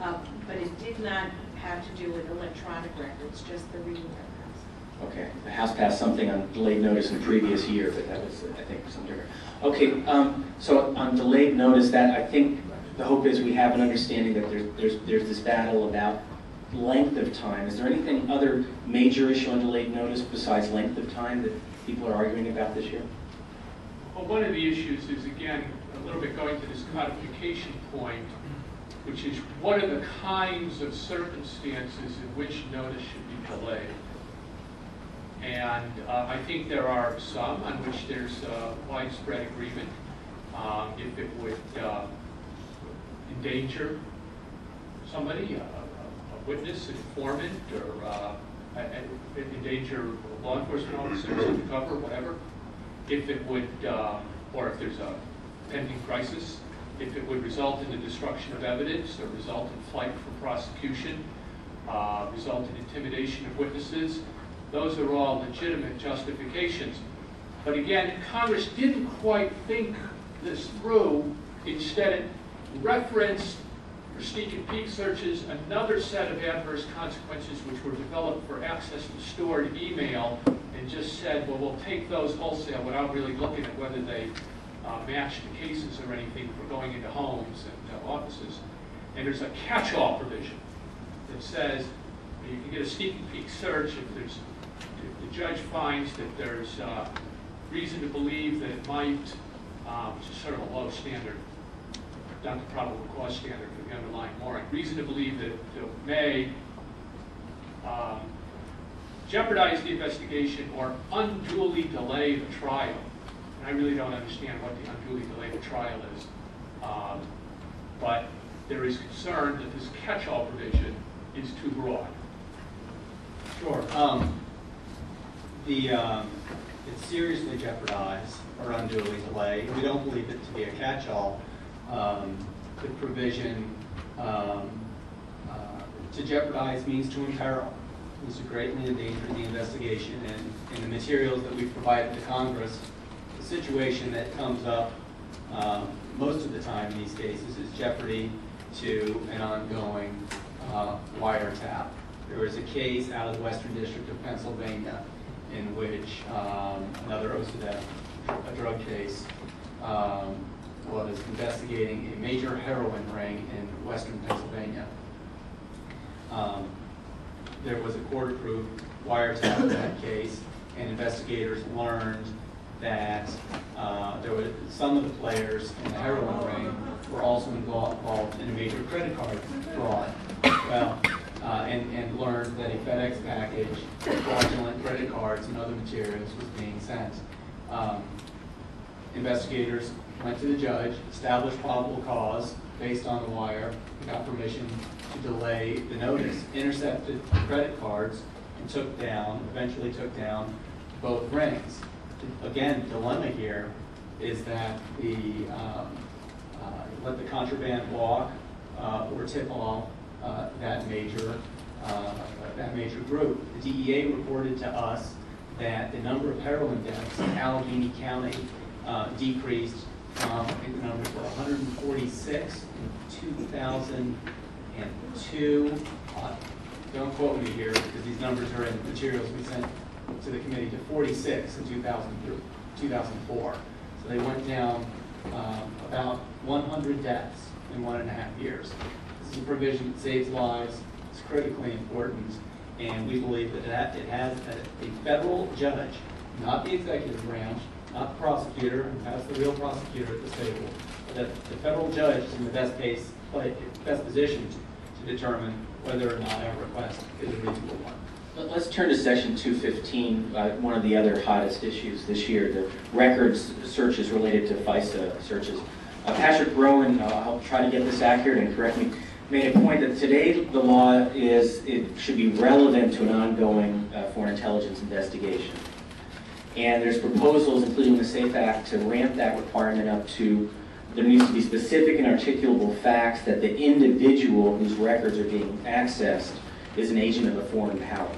Uh, But it did not have to do with electronic records, just the reading records. Okay, the House passed something on delayed notice in previous year, but that was, I think, some different. Okay, um, so on delayed notice, that, I think, the hope is we have an understanding that there's, there's, there's this battle about length of time. Is there anything other major issue on delayed notice besides length of time that people are arguing about this year? Well, one of the issues is, again, a little bit going to this codification point, which is what are the kinds of circumstances in which notice should be delayed? And uh, I think there are some on which there's uh, widespread agreement. Um, If it would uh, endanger somebody, a witness, informant, or uh, endanger law enforcement officers undercover, whatever. If it would, uh, or if there's a pending crisis, if it would result in the destruction of evidence, or result in flight from prosecution, uh, result in intimidation of witnesses, those are all legitimate justifications. But again, Congress didn't quite think this through. Instead, it referenced for sneak and peek searches another set of adverse consequences which were developed for access to stored email and just said, well, we'll take those wholesale without really looking at whether they uh, match the cases or anything for going into homes and uh, offices. And there's a catch-all provision that says you can get a sneak and peek search if there's, if the judge finds that there's uh, reason to believe that it might, um, which is sort of a low standard, not the probable cause standard the underlying warrant, reason to believe that it may um, jeopardize the investigation or unduly delay the trial. And I really don't understand what the unduly delay the trial is. Um, But there is concern that this catch-all provision is too broad. Sure. Um, The, um, it's seriously jeopardized or unduly delayed. We don't believe it to be a catch-all. Um, The provision um, uh, to jeopardize means to imperil, means to greatly endanger the investigation. And in the materials that we've provided to Congress, the situation that comes up um, most of the time in these cases is jeopardy to an ongoing uh, wiretap. There was a case out of the Western District of Pennsylvania in which um, another OCDET, a drug case, um, was investigating a major heroin ring in western Pennsylvania. Um, There was a court-approved wiretap in that case, and investigators learned that uh, there were, some of the players in the heroin ring were also involved in a major credit card fraud. Well, uh, and, and learned that a FedEx package, fraudulent credit cards and other materials was being sent. Um, Investigators went to the judge, established probable cause based on the wire, got permission to delay the notice, intercepted credit cards, and took down, eventually took down both rings. Again, the dilemma here is that the, um, uh, let the contraband walk uh, or tip off uh, that major, uh, that major group. The DEA reported to us that the number of heroin deaths in Allegheny County uh, decreased I think the numbers were 146 in 2002. Uh, Don't quote me here, because these numbers are in materials we sent to the committee, to 46 in 2003 2004. So they went down um, about 100 deaths in one and a half years. This is a provision that saves lives, it's critically important, and we believe that it has a federal judge, not the executive branch, not the prosecutor, that's the real prosecutor at this table, that the federal judge is in the best case, best position to determine whether or not our request is a reasonable one. Let- Let's turn to section 215, uh, one of the other hottest issues this year, the records searches related to FISA searches. Uh, Patrick Rowan, uh, I'll try to get this accurate and correct me, made a point that today the law is, it should be relevant to an ongoing uh, foreign intelligence investigation. And there's proposals, including the SAFE Act, to ramp that requirement up to, there needs to be specific and articulable facts that the individual whose records are being accessed is an agent of a foreign power.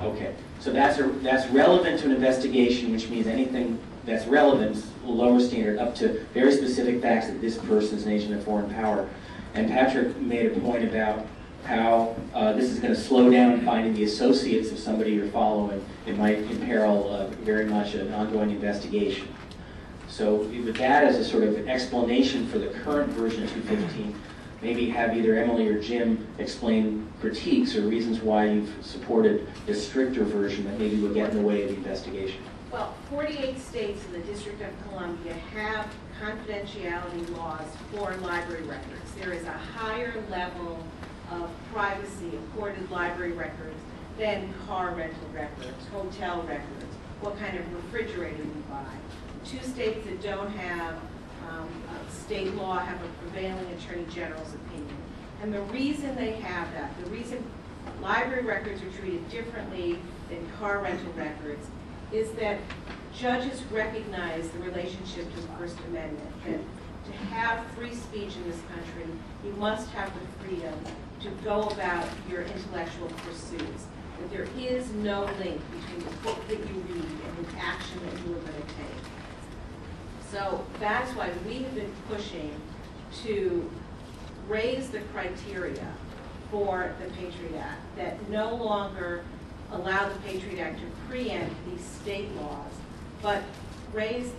Okay, so that's, a- that's relevant to an investigation, which means anything that's relevant, lower standard, up to very specific facts that this person is an agent of foreign power. And Patrick made a point about how uh, this is going to slow down finding the associates of somebody you're following. It might imperil uh, very much an ongoing investigation. So with that as a sort of explanation for the current version of 215, maybe have either Emily or Jim explain critiques or reasons why you've supported this stricter version that maybe would get in the way of the investigation. Well, 48 states in the District of Columbia have confidentiality laws for library records. There is a higher level of privacy accorded library records than car rental records, hotel records, what kind of refrigerator you buy. Two states that don't have um, a state law have a prevailing attorney general's opinion. And the reason they have that, the reason library records are treated differently than car rental records is that judges recognize the relationship to the First Amendment, that to have free speech in this country, you must have the freedom to go about your intellectual pursuits, that there is no link between the book that you read and the action that you are going to take. So that's why we have been pushing to raise the criteria for the Patriot Act, that no longer allow the Patriot Act to preempt these state laws, but raise,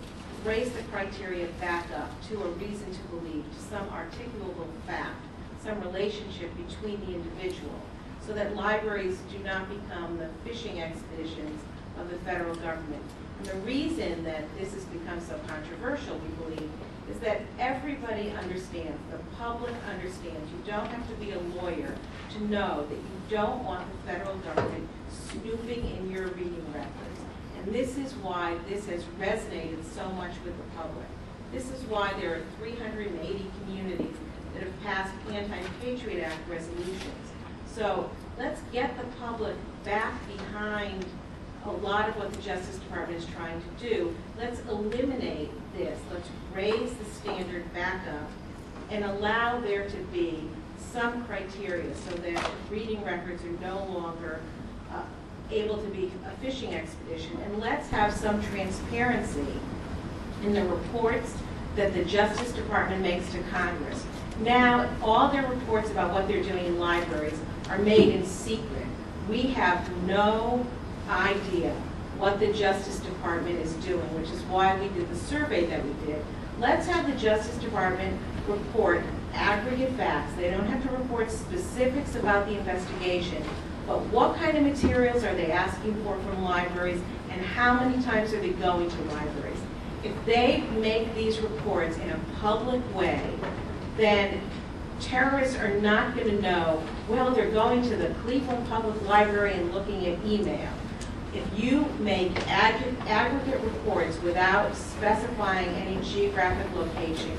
raise the criteria back up to a reason to believe, to some articulable fact, some relationship between the individual, so that libraries do not become the fishing expeditions of the federal government. And the reason that this has become so controversial, we believe, is that everybody understands, the public understands, you don't have to be a lawyer to know that you don't want the federal government snooping in your reading records. And this is why this has resonated so much with the public. This is why there are 380 communities that have passed anti-Patriot Act resolutions. So let's get the public back behind a lot of what the Justice Department is trying to do. Let's eliminate this. Let's raise the standard back up and allow there to be some criteria so that reading records are no longer uh, able to be a fishing expedition. And let's have some transparency in the reports that the Justice Department makes to Congress. Now, all their reports about what they're doing in libraries are made in secret. We have no idea what the Justice Department is doing, which is why we did the survey that we did. Let's have the Justice Department report aggregate facts. They don't have to report specifics about the investigation, but what kind of materials are they asking for from libraries, and how many times are they going to libraries? If they make these reports in a public way, then terrorists are not going to know, well, they're going to the Cleveland Public Library and looking at email. If you make ag- aggregate reports without specifying any geographic location,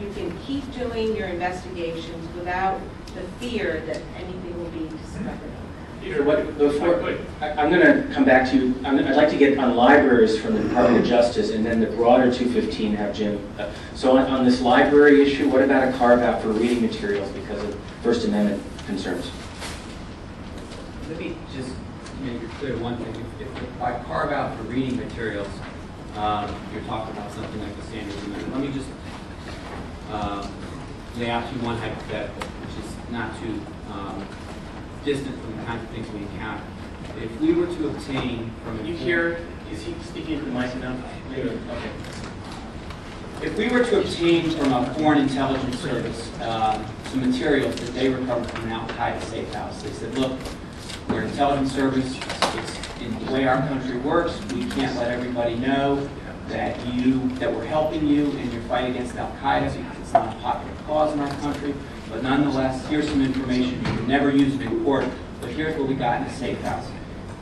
you can keep doing your investigations without the fear that anything will be discovered. Peter, What- I I- I'm going to come back to you, I'm- I'd like to get on libraries from the Department of Justice, and then the broader 215 have Jim. uh, So on- on this library issue, what about a carve-out for reading materials because of First Amendment concerns? Let me just make it clear one thing. If, if by carve out for reading materials, um, you're talking about something like the Sanders amendment, let me just, um, lay out to you one hypothetical, which is not too, um, distant from the kind of things we encounter. If we were to obtain from. you hear, is he speaking into the mic okay. If we were to obtain from a foreign intelligence service um, some materials that they recovered from an Al-Qaeda safe house, they said, look, we're an intelligence service, it's in the way our country works, we can't let everybody know that you, that we're helping you in your fight against Al-Qaeda because it's not a popular cause in our country. But nonetheless, here's some information, you can never use in court, but here's what we got in a safe house.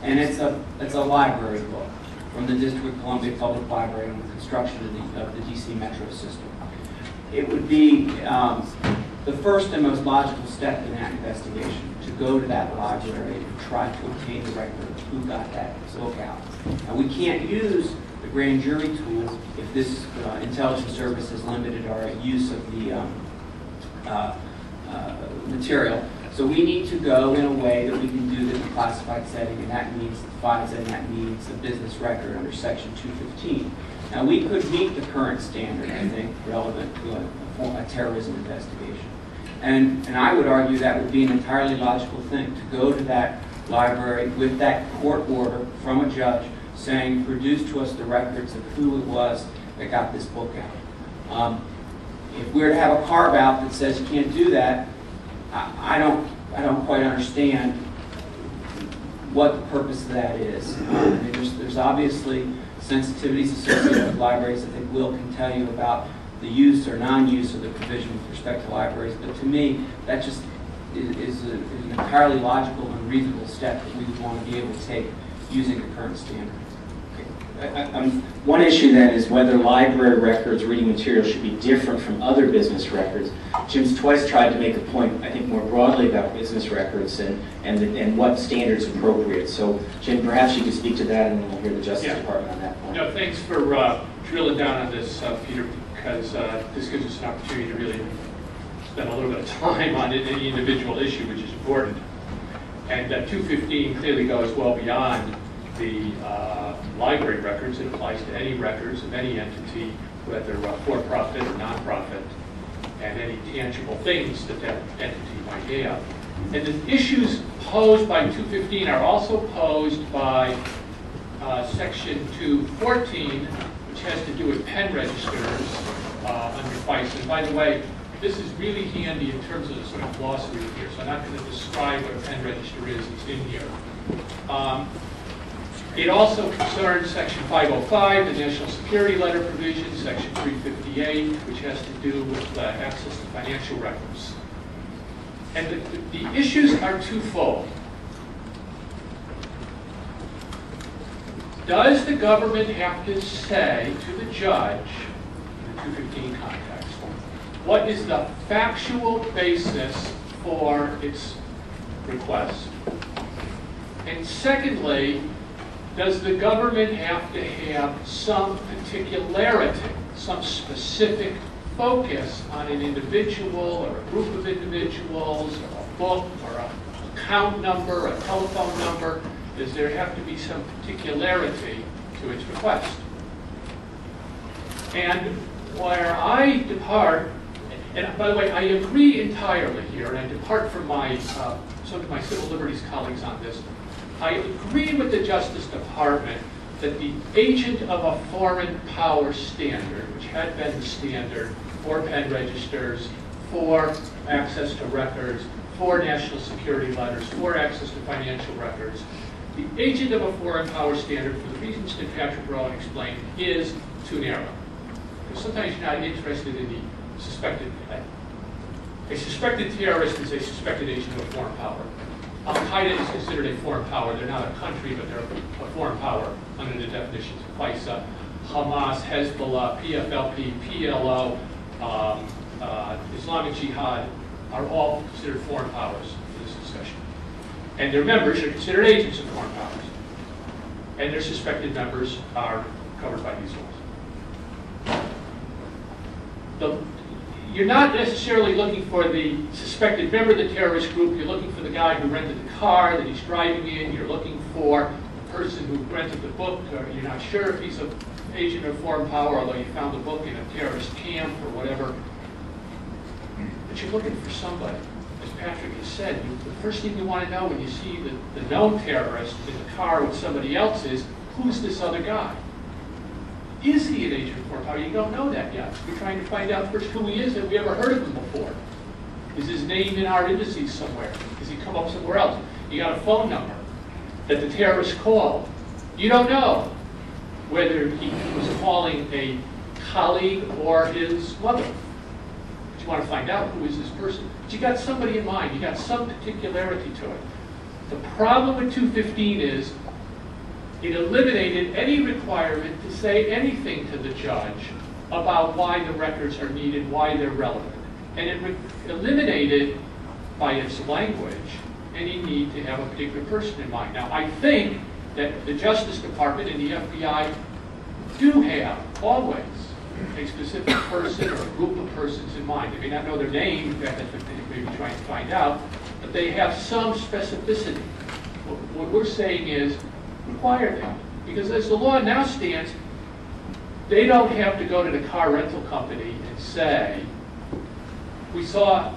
And it's a, it's a library book from the District of Columbia Public Library on the construction of the, of the DC Metro system. It would be um, the first and most logical step in that investigation, to go to that library and try to obtain the record of who got that book out. And we can't use the grand jury tool if this uh, intelligence service has limited our use of the um, uh, uh, material. So we need to go in a way that we can do this in a classified setting, and that means the FISA, and that means the business record under section 215. Now, we could meet the current standard, I think, relevant to a, a terrorism investigation. And, and I would argue that would be an entirely logical thing, to go to that library with that court order from a judge saying, produce to us the records of who it was that got this book out. Um, if we were to have a carve out that says you can't do that, I, I don't, I don't quite understand what the purpose of that is. Um, there's, there's obviously sensitivities associated with libraries. I think Will can tell you about the use or non-use of the provision with respect to libraries. But to me, that just is, is, a, is an entirely logical and reasonable step that we would want to be able to take using the current standard. Um, One issue then is whether library records, reading materials should be different from other business records. Jim's twice tried to make a point, I think more broadly about business records and, and, the- and what standards appropriate. So Jim, perhaps you could speak to that and then we'll hear the Justice Yeah. Department on that point. No, thanks for uh, drilling down on this, uh, Peter, because uh, this gives us an opportunity to really spend a little bit of time on any individual issue, which is important. And uh, 215 clearly goes well beyond the uh, library records. It applies to any records of any entity, whether for-profit or non-profit, and any tangible things that that entity might have. And the issues posed by 215 are also posed by uh, section 214, which has to do with pen registers uh, under FISA. And by the way, this is really handy in terms of the sort of glossary here, so I'm not going to describe what a pen register is, it's in here. Um, It also concerns section 505, the national security letter provision, section 358, which has to do with uh, access to financial records. And the, the issues are twofold. Does the government have to say to the judge, in the 215 context, what is the factual basis for its request? And secondly, does the government have to have some particularity, some specific focus on an individual or a group of individuals, or a book, or a account number, a telephone number? Does there have to be some particularity to its request? And where I depart, and by the way, I agree entirely here, and I depart from my, uh, some of my civil liberties colleagues on this. I agree with the Justice Department that the agent of a foreign power standard, which had been the standard for pen registers, for access to records, for national security letters, for access to financial records, the agent of a foreign power standard, for the reasons that Patrick Rowan explained, is too narrow. Because sometimes you're not interested in the suspected, a suspected terrorist is a suspected agent of a foreign power. Al-Qaeda is considered a foreign power. They're not a country, but they're a foreign power under the definitions of FISA. Hamas, Hezbollah, PFLP, PLO, um, uh, Islamic Jihad are all considered foreign powers in this discussion. And their members are considered agents of foreign powers. And their suspected members are covered by these laws. The, you're not necessarily looking for the suspected member of the terrorist group. You're looking for the guy who rented the car that he's driving in. You're looking for the person who rented the book. Or you're not sure if he's an agent of foreign power, although you found the book in a terrorist camp or whatever. But you're looking for somebody. As Patrick has said, you, the first thing you want to know when you see the, the known terrorist in the car with somebody else is, who's this other guy? Is he an agent foreign power? You don't know that yet. You're trying to find out first who he is. Have we ever heard of him before? Is his name in our indices somewhere? Does he come up somewhere else? You got a phone number that the terrorist called. You don't know whether he was calling a colleague or his mother. But you want to find out who is this person. But you got somebody in mind, you got some particularity to it. The problem with 215 is it eliminated any requirement to say anything to the judge about why the records are needed, why they're relevant. And it eliminated, by its language, any need to have a particular person in mind. Now, I think that the Justice Department and the FBI do have, always, a specific person or a group of persons in mind. They may not know their name, that's what they may be trying to find out, but they have some specificity. What we're saying is, require that. Because as the law now stands, they don't have to go to the car rental company and say, we saw,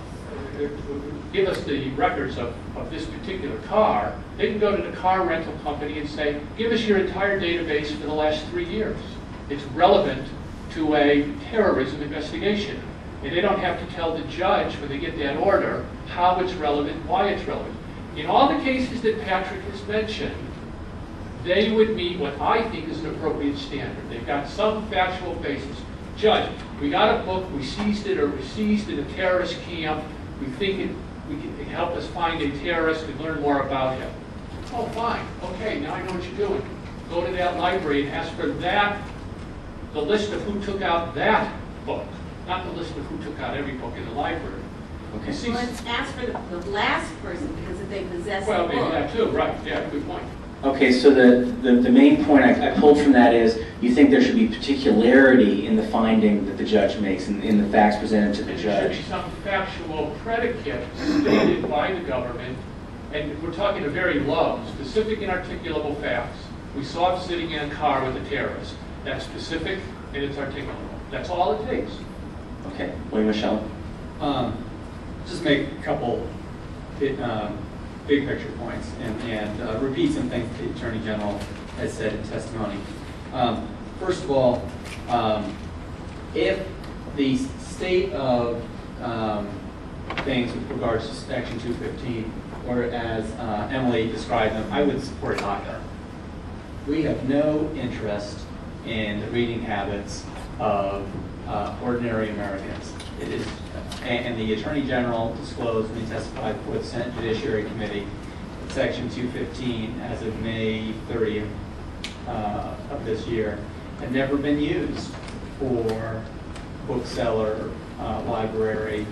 give us the records of, of this particular car. They can go to the car rental company and say, give us your entire database for the last three years. It's relevant to a terrorism investigation. And they don't have to tell the judge when they get that order how it's relevant, why it's relevant. In all the cases that Patrick has mentioned, they would meet what I think is an appropriate standard. They've got some factual basis. Judge, we got a book, we seized it, or we seized in a terrorist camp, we think it, we can it help us find a terrorist and learn more about him. Oh, fine, okay, now I know what you're doing. Go to that library and ask for that, the list of who took out that book, not the list of who took out every book in the library. Okay. You see- Well, let's ask for the the last person, because if they possess the Well, maybe book. that too, right, yeah, good point. Okay, so the, the, the main point I, I pulled from that is, you think there should be particularity in the finding that the judge makes, in, in the facts presented to the And there should judge? be some factual predicate stated by the government, and we're talking a very low, specific and articulable facts. We saw him sitting in a car with a terrorist. That's specific and it's articulable. That's all it takes. Okay, William Moschella? Um, Just make a couple big, um, big picture points and, and uh, repeat some things the Attorney General has said in testimony. Um, First of all, um, if the state of um, things with regards to Section 215, or as uh, Emily described them, I would support either. We have no interest in the reading habits of uh, ordinary Americans. It is, and the Attorney General disclosed when he testified before the Senate Judiciary Committee, that Section 215, as of May 30th uh, of this year, had never been used for bookseller, uh, library,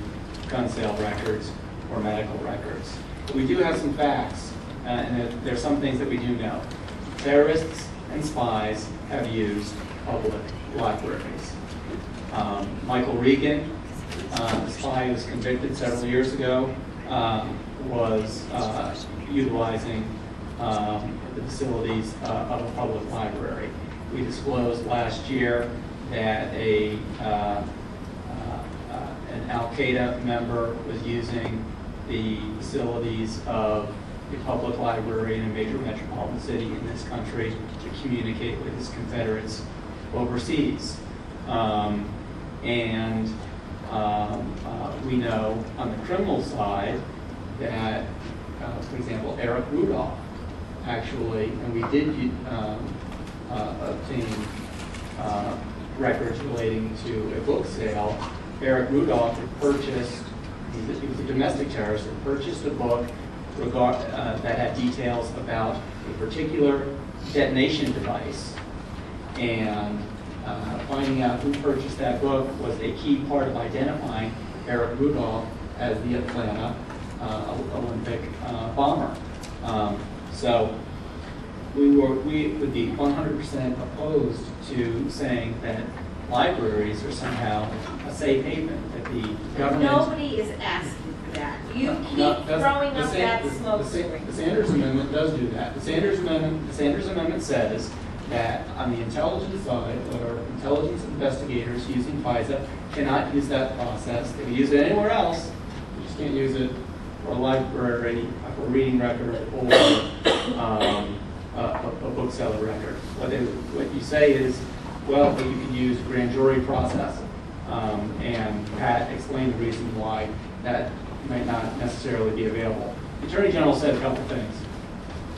gun sale records, or medical records. But we do have some facts, uh, and there- there's some things that we do know. Terrorists and spies have used public libraries. Um, Michael Regan, uh, spy who was convicted several years ago, um, was uh, utilizing um, the facilities uh, of a public library. We disclosed last year that a, uh, uh, uh, an Al-Qaeda member was using the facilities of a public library in a major metropolitan city in this country to communicate with his Confederates overseas. Um, and um, uh, we know on the criminal side that, uh, for example, Eric Rudolph actually, and we did um, uh, obtain uh, records relating to a book sale. Eric Rudolph had purchased, he was a domestic terrorist, had purchased a book regard, uh, that had details about a particular detonation device. And uh, finding out who purchased that book was a key part of identifying Eric Rudolph as the Atlanta uh, Olympic uh, bomber. Um, So we were, we would be 100% opposed to saying that libraries are somehow a safe haven, that the government. Nobody is asking for that. You No, keep no, throwing the up San- that the- the smoke San- The Sanders Amendment does do that. The Sanders Amendment, the Sanders Amendment says that on the intelligence side, or intelligence investigators using FISA cannot use that process. They can use it anywhere else, you just can't use it for a library, for a reading record, or um, a, a bookseller record. What they, what you say is, well, you can use grand jury process. Um, And Pat explained the reason why that might not necessarily be available. The Attorney General said a couple things.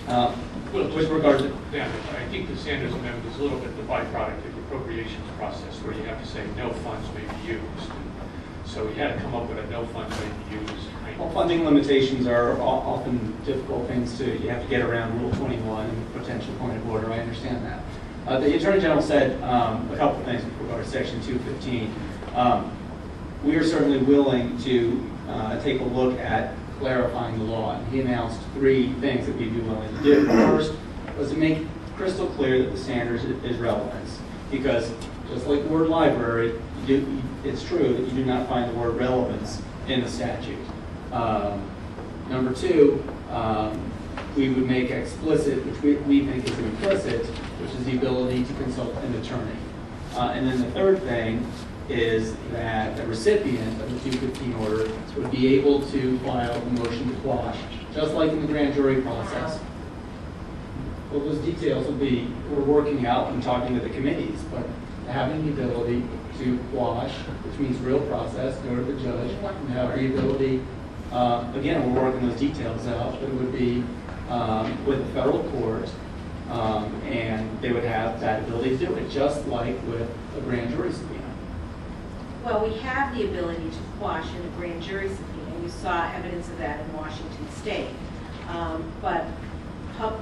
Uh, Well, With regard to, Yeah, I think the Sanders Amendment is a little bit the byproduct of the appropriations process, where you have to say no funds may be used. So we had to come up with a no-fund way to use. kind Well, funding limitations are often difficult things to, you have to get around Rule 21 and potential point of order, I understand that. Uh, The Attorney General said um, a couple of things with regard to Section 215. Um, We are certainly willing to uh, take a look at clarifying the law. And He announced three things that we'd be willing to do. First was to make crystal clear that the standard is relevance. Because just like the word library, do, it's true that you do not find the word relevance in the statute. Um, Number two, um, we would make explicit, which we, we think is implicit, which is the ability to consult an attorney. Uh, and then the third thing is that the recipient of the 215 order would be able to file a motion to quash, just like in the grand jury process. Well, those details will be, we're working out and talking to the committees, but having the ability to quash, which means real process, go to the judge, and have the ability, uh, again, we're working those details out, but it would be um, with the federal court, um, and they would have that ability to do it, just like with a grand jury subpoena. Well, we have the ability to quash in a grand jury subpoena. You saw evidence of that in Washington State. Um, But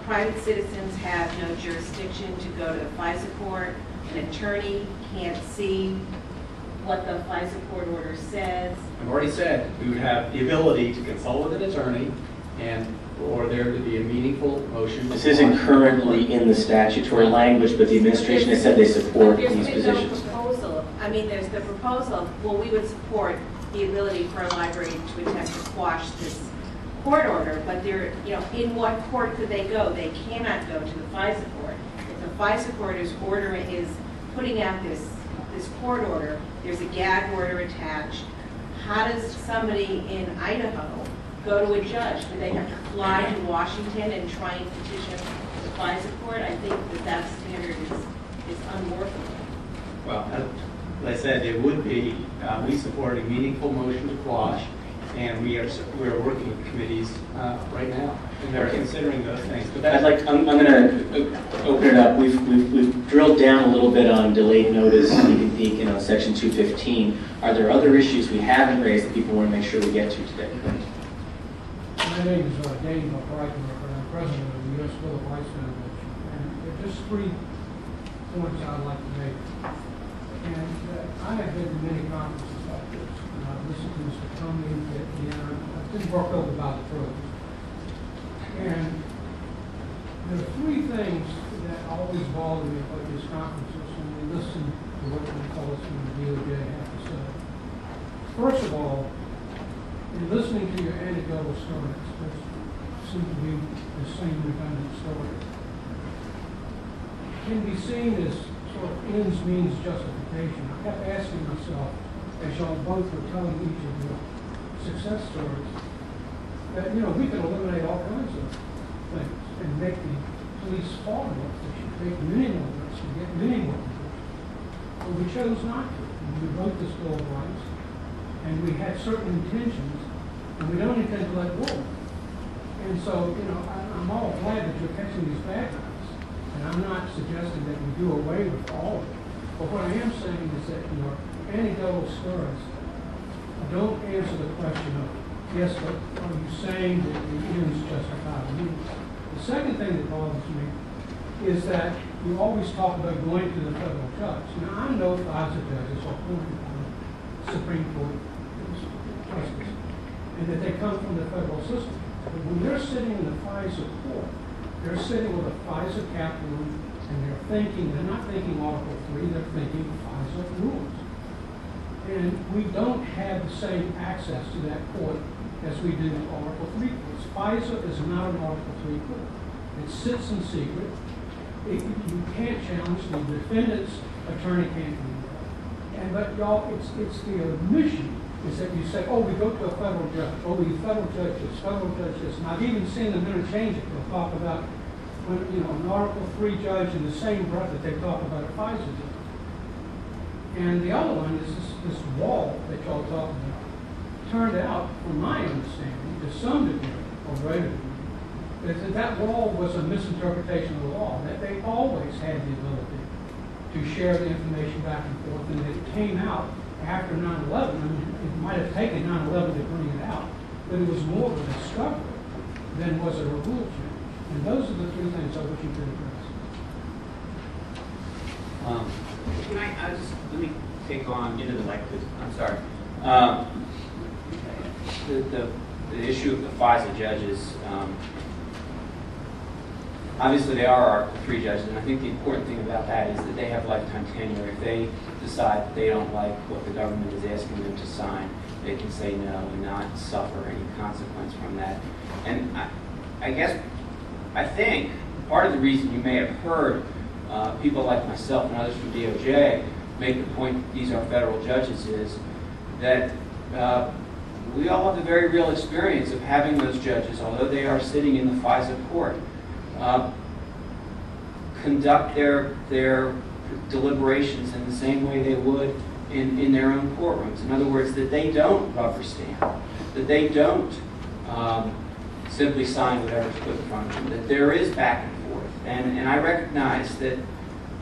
private citizens have no jurisdiction to go to the FISA court. An attorney can't see what the FISA court order says. I've already said, we would have the ability to consult with an attorney, and for there to be a meaningful motion. This isn't currently in the statutory language, but the administration has said they support these been no positions. Mean, there's the proposal, well, we would support the ability for a library to attempt to quash this court order, but they're, you know, in what court could they go? They cannot go to the FISA court. If the FISA court is ordering, is putting out this, this court order, there's a gag order attached. How does somebody in Idaho go to a judge? Do they have to fly to Washington and try and petition the FISA court? I think that that standard is, is unworkable. Well, as I said, it would be, uh, we support a meaningful motion to quash, and we are, we are working with committees uh, right now, and they're considering those things. But I'd like, I'm, I'm gonna uh, open it up. We've, we've, we've drilled down a little bit on delayed notice, sneak and peek, and on section 215. Are there other issues we haven't raised that people want to make sure we get to today? My name is uh, Daniel Breitenberg, and I'm president of the U.S. Bill of Rights Foundation. And there are just three points I'd like to make. And I have been to many conferences like this, and I've listened to Mr. Comey at end, I've been worked over about the pros. And there are three things that always bother me about these conferences when we listen to what the fellows from the DOJ have to say. First of all, in listening to your anecdotal stories, which seem to be the same redundant story, can be seen as sort of ends means justification. I kept asking myself, as y'all both were telling each of your success stories, that, you know, we could eliminate all kinds of things and make the police far more efficient, make many more and get many more people. But we chose not to. And we wrote this Bill of Rights, and we had certain intentions, and we don't intend to let go. And so, you know, I- I'm all glad that you're catching these bad guys, and I'm not suggesting that we do away with all of it. But what I am saying is that your anecdotal stories don't answer the question of, yes, but are you saying that the ends justify the means? The second thing that bothers me is that you always talk about going to the federal judge. Now, I know FISA judges are appointed by the Supreme Court justice, and that they come from the federal system. But when they're sitting in the FISA court, they're sitting with a FISA courtroom, and they're thinking, they're not thinking Article Three, they're thinking FISA rules. And we don't have the same access to that court as we do to Article Three courts. FISA is not an Article Three court. It sits in secret. It, you can't challenge, the defendant's attorney can't do that. And, but y'all, it's, it's the omission, is that you say, oh, we go to a federal judge, oh, we federal judge this, federal judge this. And I've even seen them interchange it, they'll talk about, when, you know, an Article Three judge in the same breath that they talk about a FISA judge. And the other one is this, this wall that y'all talk about. Turned out, from my understanding, to some degree, or greater that that wall was a misinterpretation of the law, that they always had the ability to share the information back and forth, and it came out after 9/11, I mean, it might have taken 9/11 to bring it out, but it was more of a discovery than was it a rule change. And those are the three things I wish you could address. Um, Can I, I just, let me take on into the mic, please, I'm sorry. Um, The, the, the issue of the FISA judges, um, obviously they are our three judges, and I think the important thing about that is that they have lifetime tenure. If they decide that they don't like what the government is asking them to sign, they can say no and not suffer any consequence from that. And I, I guess, I think, part of the reason you may have heard uh, people like myself and others from DOJ make the point that these are federal judges is that uh, we all have the very real experience of having those judges, although they are sitting in the FISA court, uh, conduct their, their deliberations in the same way they would in, in their own courtrooms. In other words, that they don't rubber stamp, that they don't um, simply sign whatever's put in front of them, that there is back and forth. And, and I recognize that,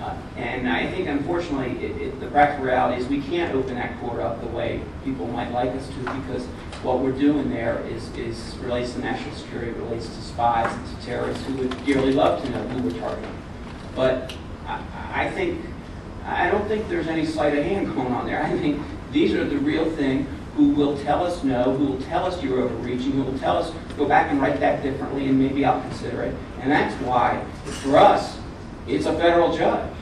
uh, and I think unfortunately, it, it, the practical reality is we can't open that court up the way people might like us to because what we're doing there is, is relates to national security, relates to spies and to terrorists who would dearly love to know who we're targeting. But I, I think, I don't think there's any sleight of hand going on there. I think these are the real thing who will tell us no, who will tell us you're overreaching, who will tell us go back and write that differently and maybe I'll consider it. And that's why, for us, it's a federal judge.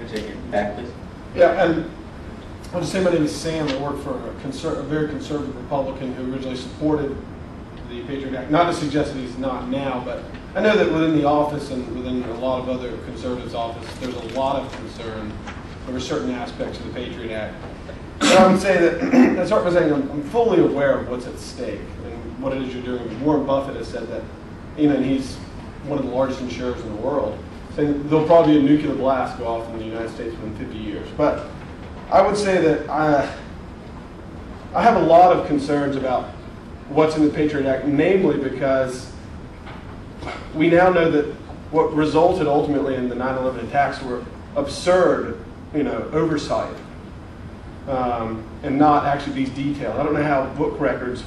I take it back, please? Yeah, and I'll to say my name is Sam. I work for a, a very conservative Republican who originally supported the Patriot Act. Not to suggest that he's not now, but I know that within the office and within a lot of other conservatives' office, there's a lot of concern over certain aspects of the Patriot Act. And I would say that, I start by saying I'm, I'm fully aware of what's at stake and what it is you're doing. Warren Buffett has said that, you know, and he's one of the largest insurers in the world, saying there'll probably be a nuclear blast go off in the United States within 50 years. But I would say that I, I have a lot of concerns about what's in the Patriot Act, namely because we now know that what resulted ultimately in the 9/11 attacks were absurd, you know, oversight, um, and not actually these details. I don't know how book records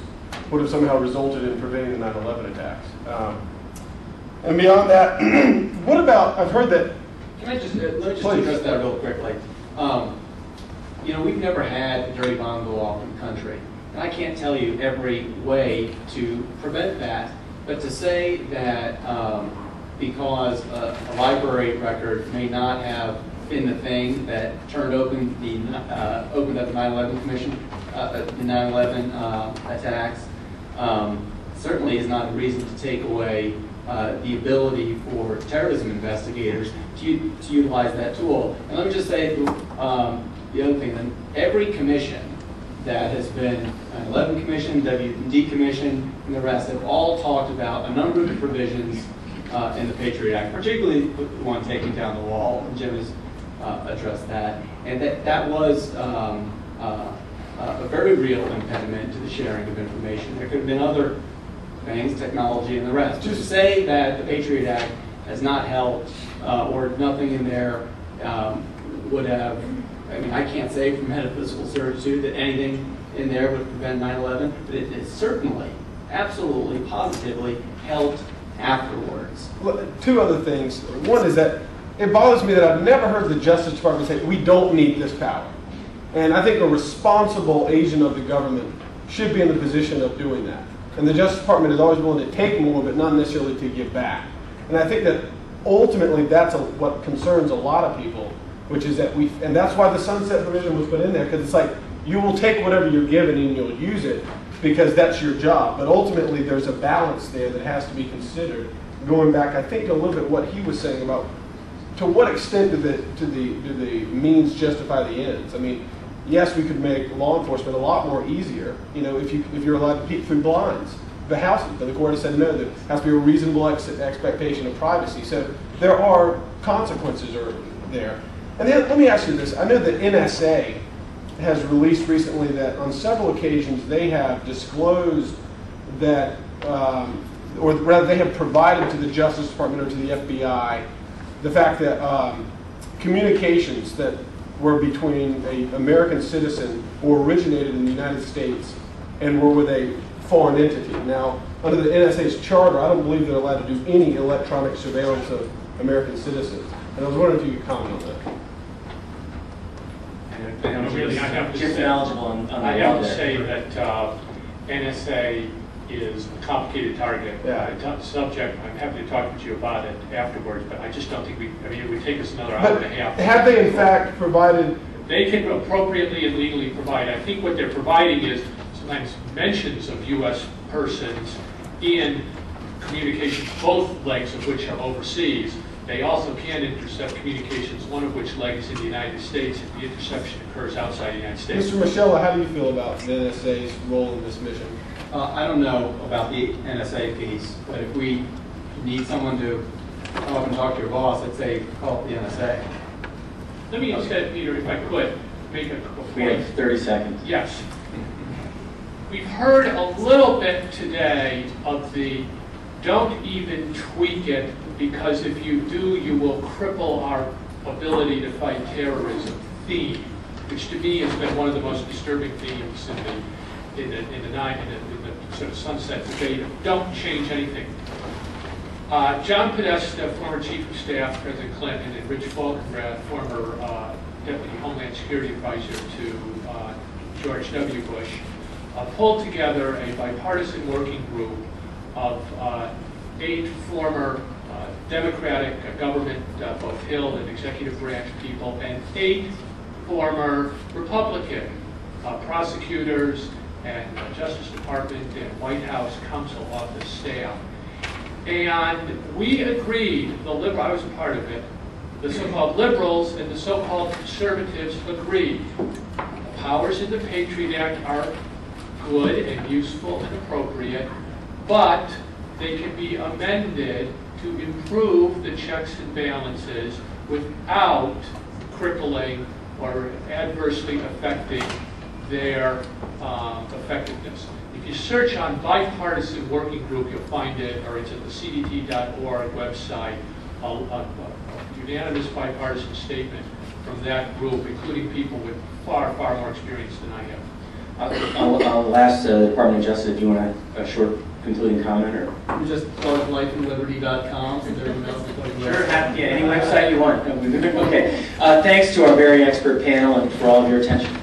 would have somehow resulted in preventing the 9/11 attacks. Um, and beyond that, what about? I've heard that. Can I just, uh, let me just Please. address that real quickly. Um, You know, we've never had a dirty bomb go off in the country. And I can't tell you every way to prevent that, but to say that um, because a a library record may not have been the thing that turned open the, uh, opened up the 9/11 commission, uh, the 9/11 uh, attacks, um, certainly is not a reason to take away uh, the ability for terrorism investigators to, to utilize that tool. And let me just say, um, the other thing, every commission that has been, 9/11 Commission, WMD Commission, and the rest, have all talked about a number of the provisions uh, in the Patriot Act, particularly the one taking down the wall, Jim has uh, addressed that. And that, that was um, uh, a very real impediment to the sharing of information. There could have been other things, technology and the rest. To say that the Patriot Act has not helped, uh, or nothing in there um, would have, I mean, I can't say from metaphysical certitude that anything in there would prevent 9/11, but it is certainly, absolutely, positively helped afterwards. Well, Two other things. One is that it bothers me that I've never heard the Justice Department say, we don't need this power. And I think a responsible agent of the government should be in the position of doing that. And the Justice Department is always willing to take more, but not necessarily to give back. And I think that ultimately that's a, what concerns a lot of people, which is that we, and that's why the sunset provision was put in there, because it's like, you will take whatever you're given and you'll use it because that's your job. But ultimately, there's a balance there that has to be considered. Going back, I think a little bit what he was saying about to what extent do the, do the, do the means justify the ends? I mean, yes, we could make law enforcement a lot more easier, you know, if you, if you're allowed to peek through blinds, the houses, but the court has said no, there has to be a reasonable ex- expectation of privacy. So there are consequences are there. And then, let me ask you this, I know that NSA has released recently that on several occasions they have disclosed that, um, or rather they have provided to the Justice Department or to the FBI the fact that um, communications that were between an American citizen who originated in the United States and were with a foreign entity. Now, under the NSA's charter, I don't believe they're allowed to do any electronic surveillance of American citizens. And I was wondering if you could comment on that. And really, I have to Jim's say- knowledgeable on, on I law have to say that uh, NSA is a complicated target. Yeah. Uh, Subject, I'm happy to talk with you about it afterwards, but I just don't think we, I mean, it would take us another hour But and a half. have they in fact provided, They can appropriately and legally provide, I think what they're providing is sometimes mentions of U.S. persons in communications, both legs of which are overseas. They also can intercept communications, one of which legs in the United States, if the interception occurs outside the United States. Mr. Moschella, how do you feel about the NSA's role in this mission? Uh, I don't know about the NSA piece, but if we need someone to come up and talk to your boss, I'd say call up the NSA. Let me instead, Peter, if I could, make a a We have 30 seconds. Yes. We've heard a little bit today of the don't even tweak it because if you do, you will cripple our ability to fight terrorism theme, which to me has been one of the most disturbing themes in the, in the, in the nine, in the, in the sort of sunset debate don't change anything. Uh, John Podesta, former Chief of Staff, President Clinton, and Rich Falkenrath, former uh, Deputy Homeland Security Advisor to uh, George W. Bush, uh, pulled together a bipartisan working group of uh, eight former uh, Democratic government, both Hill and executive branch people, and eight former Republican prosecutors and Justice Department and White House counsel office staff. And we agreed, the liberal, I was a part of it, the so-called liberals and the so-called conservatives agreed. The powers in the Patriot Act are good and useful and appropriate, but they can be amended to improve the checks and balances without crippling or adversely affecting their um, effectiveness. If you search on bipartisan working group, you'll find it, or it's at the cdt.org website, a, a- a unanimous bipartisan statement from that group, including people with far, far more experience than I have. I'll, I'll- I'll ask the Department of Justice if you want a, a short concluding comment or. Just plug lifeandliberty.com, so everyone knows Sure, have- yeah, any website you want. Okay, Uh, thanks to our very expert panel and for all of your attention.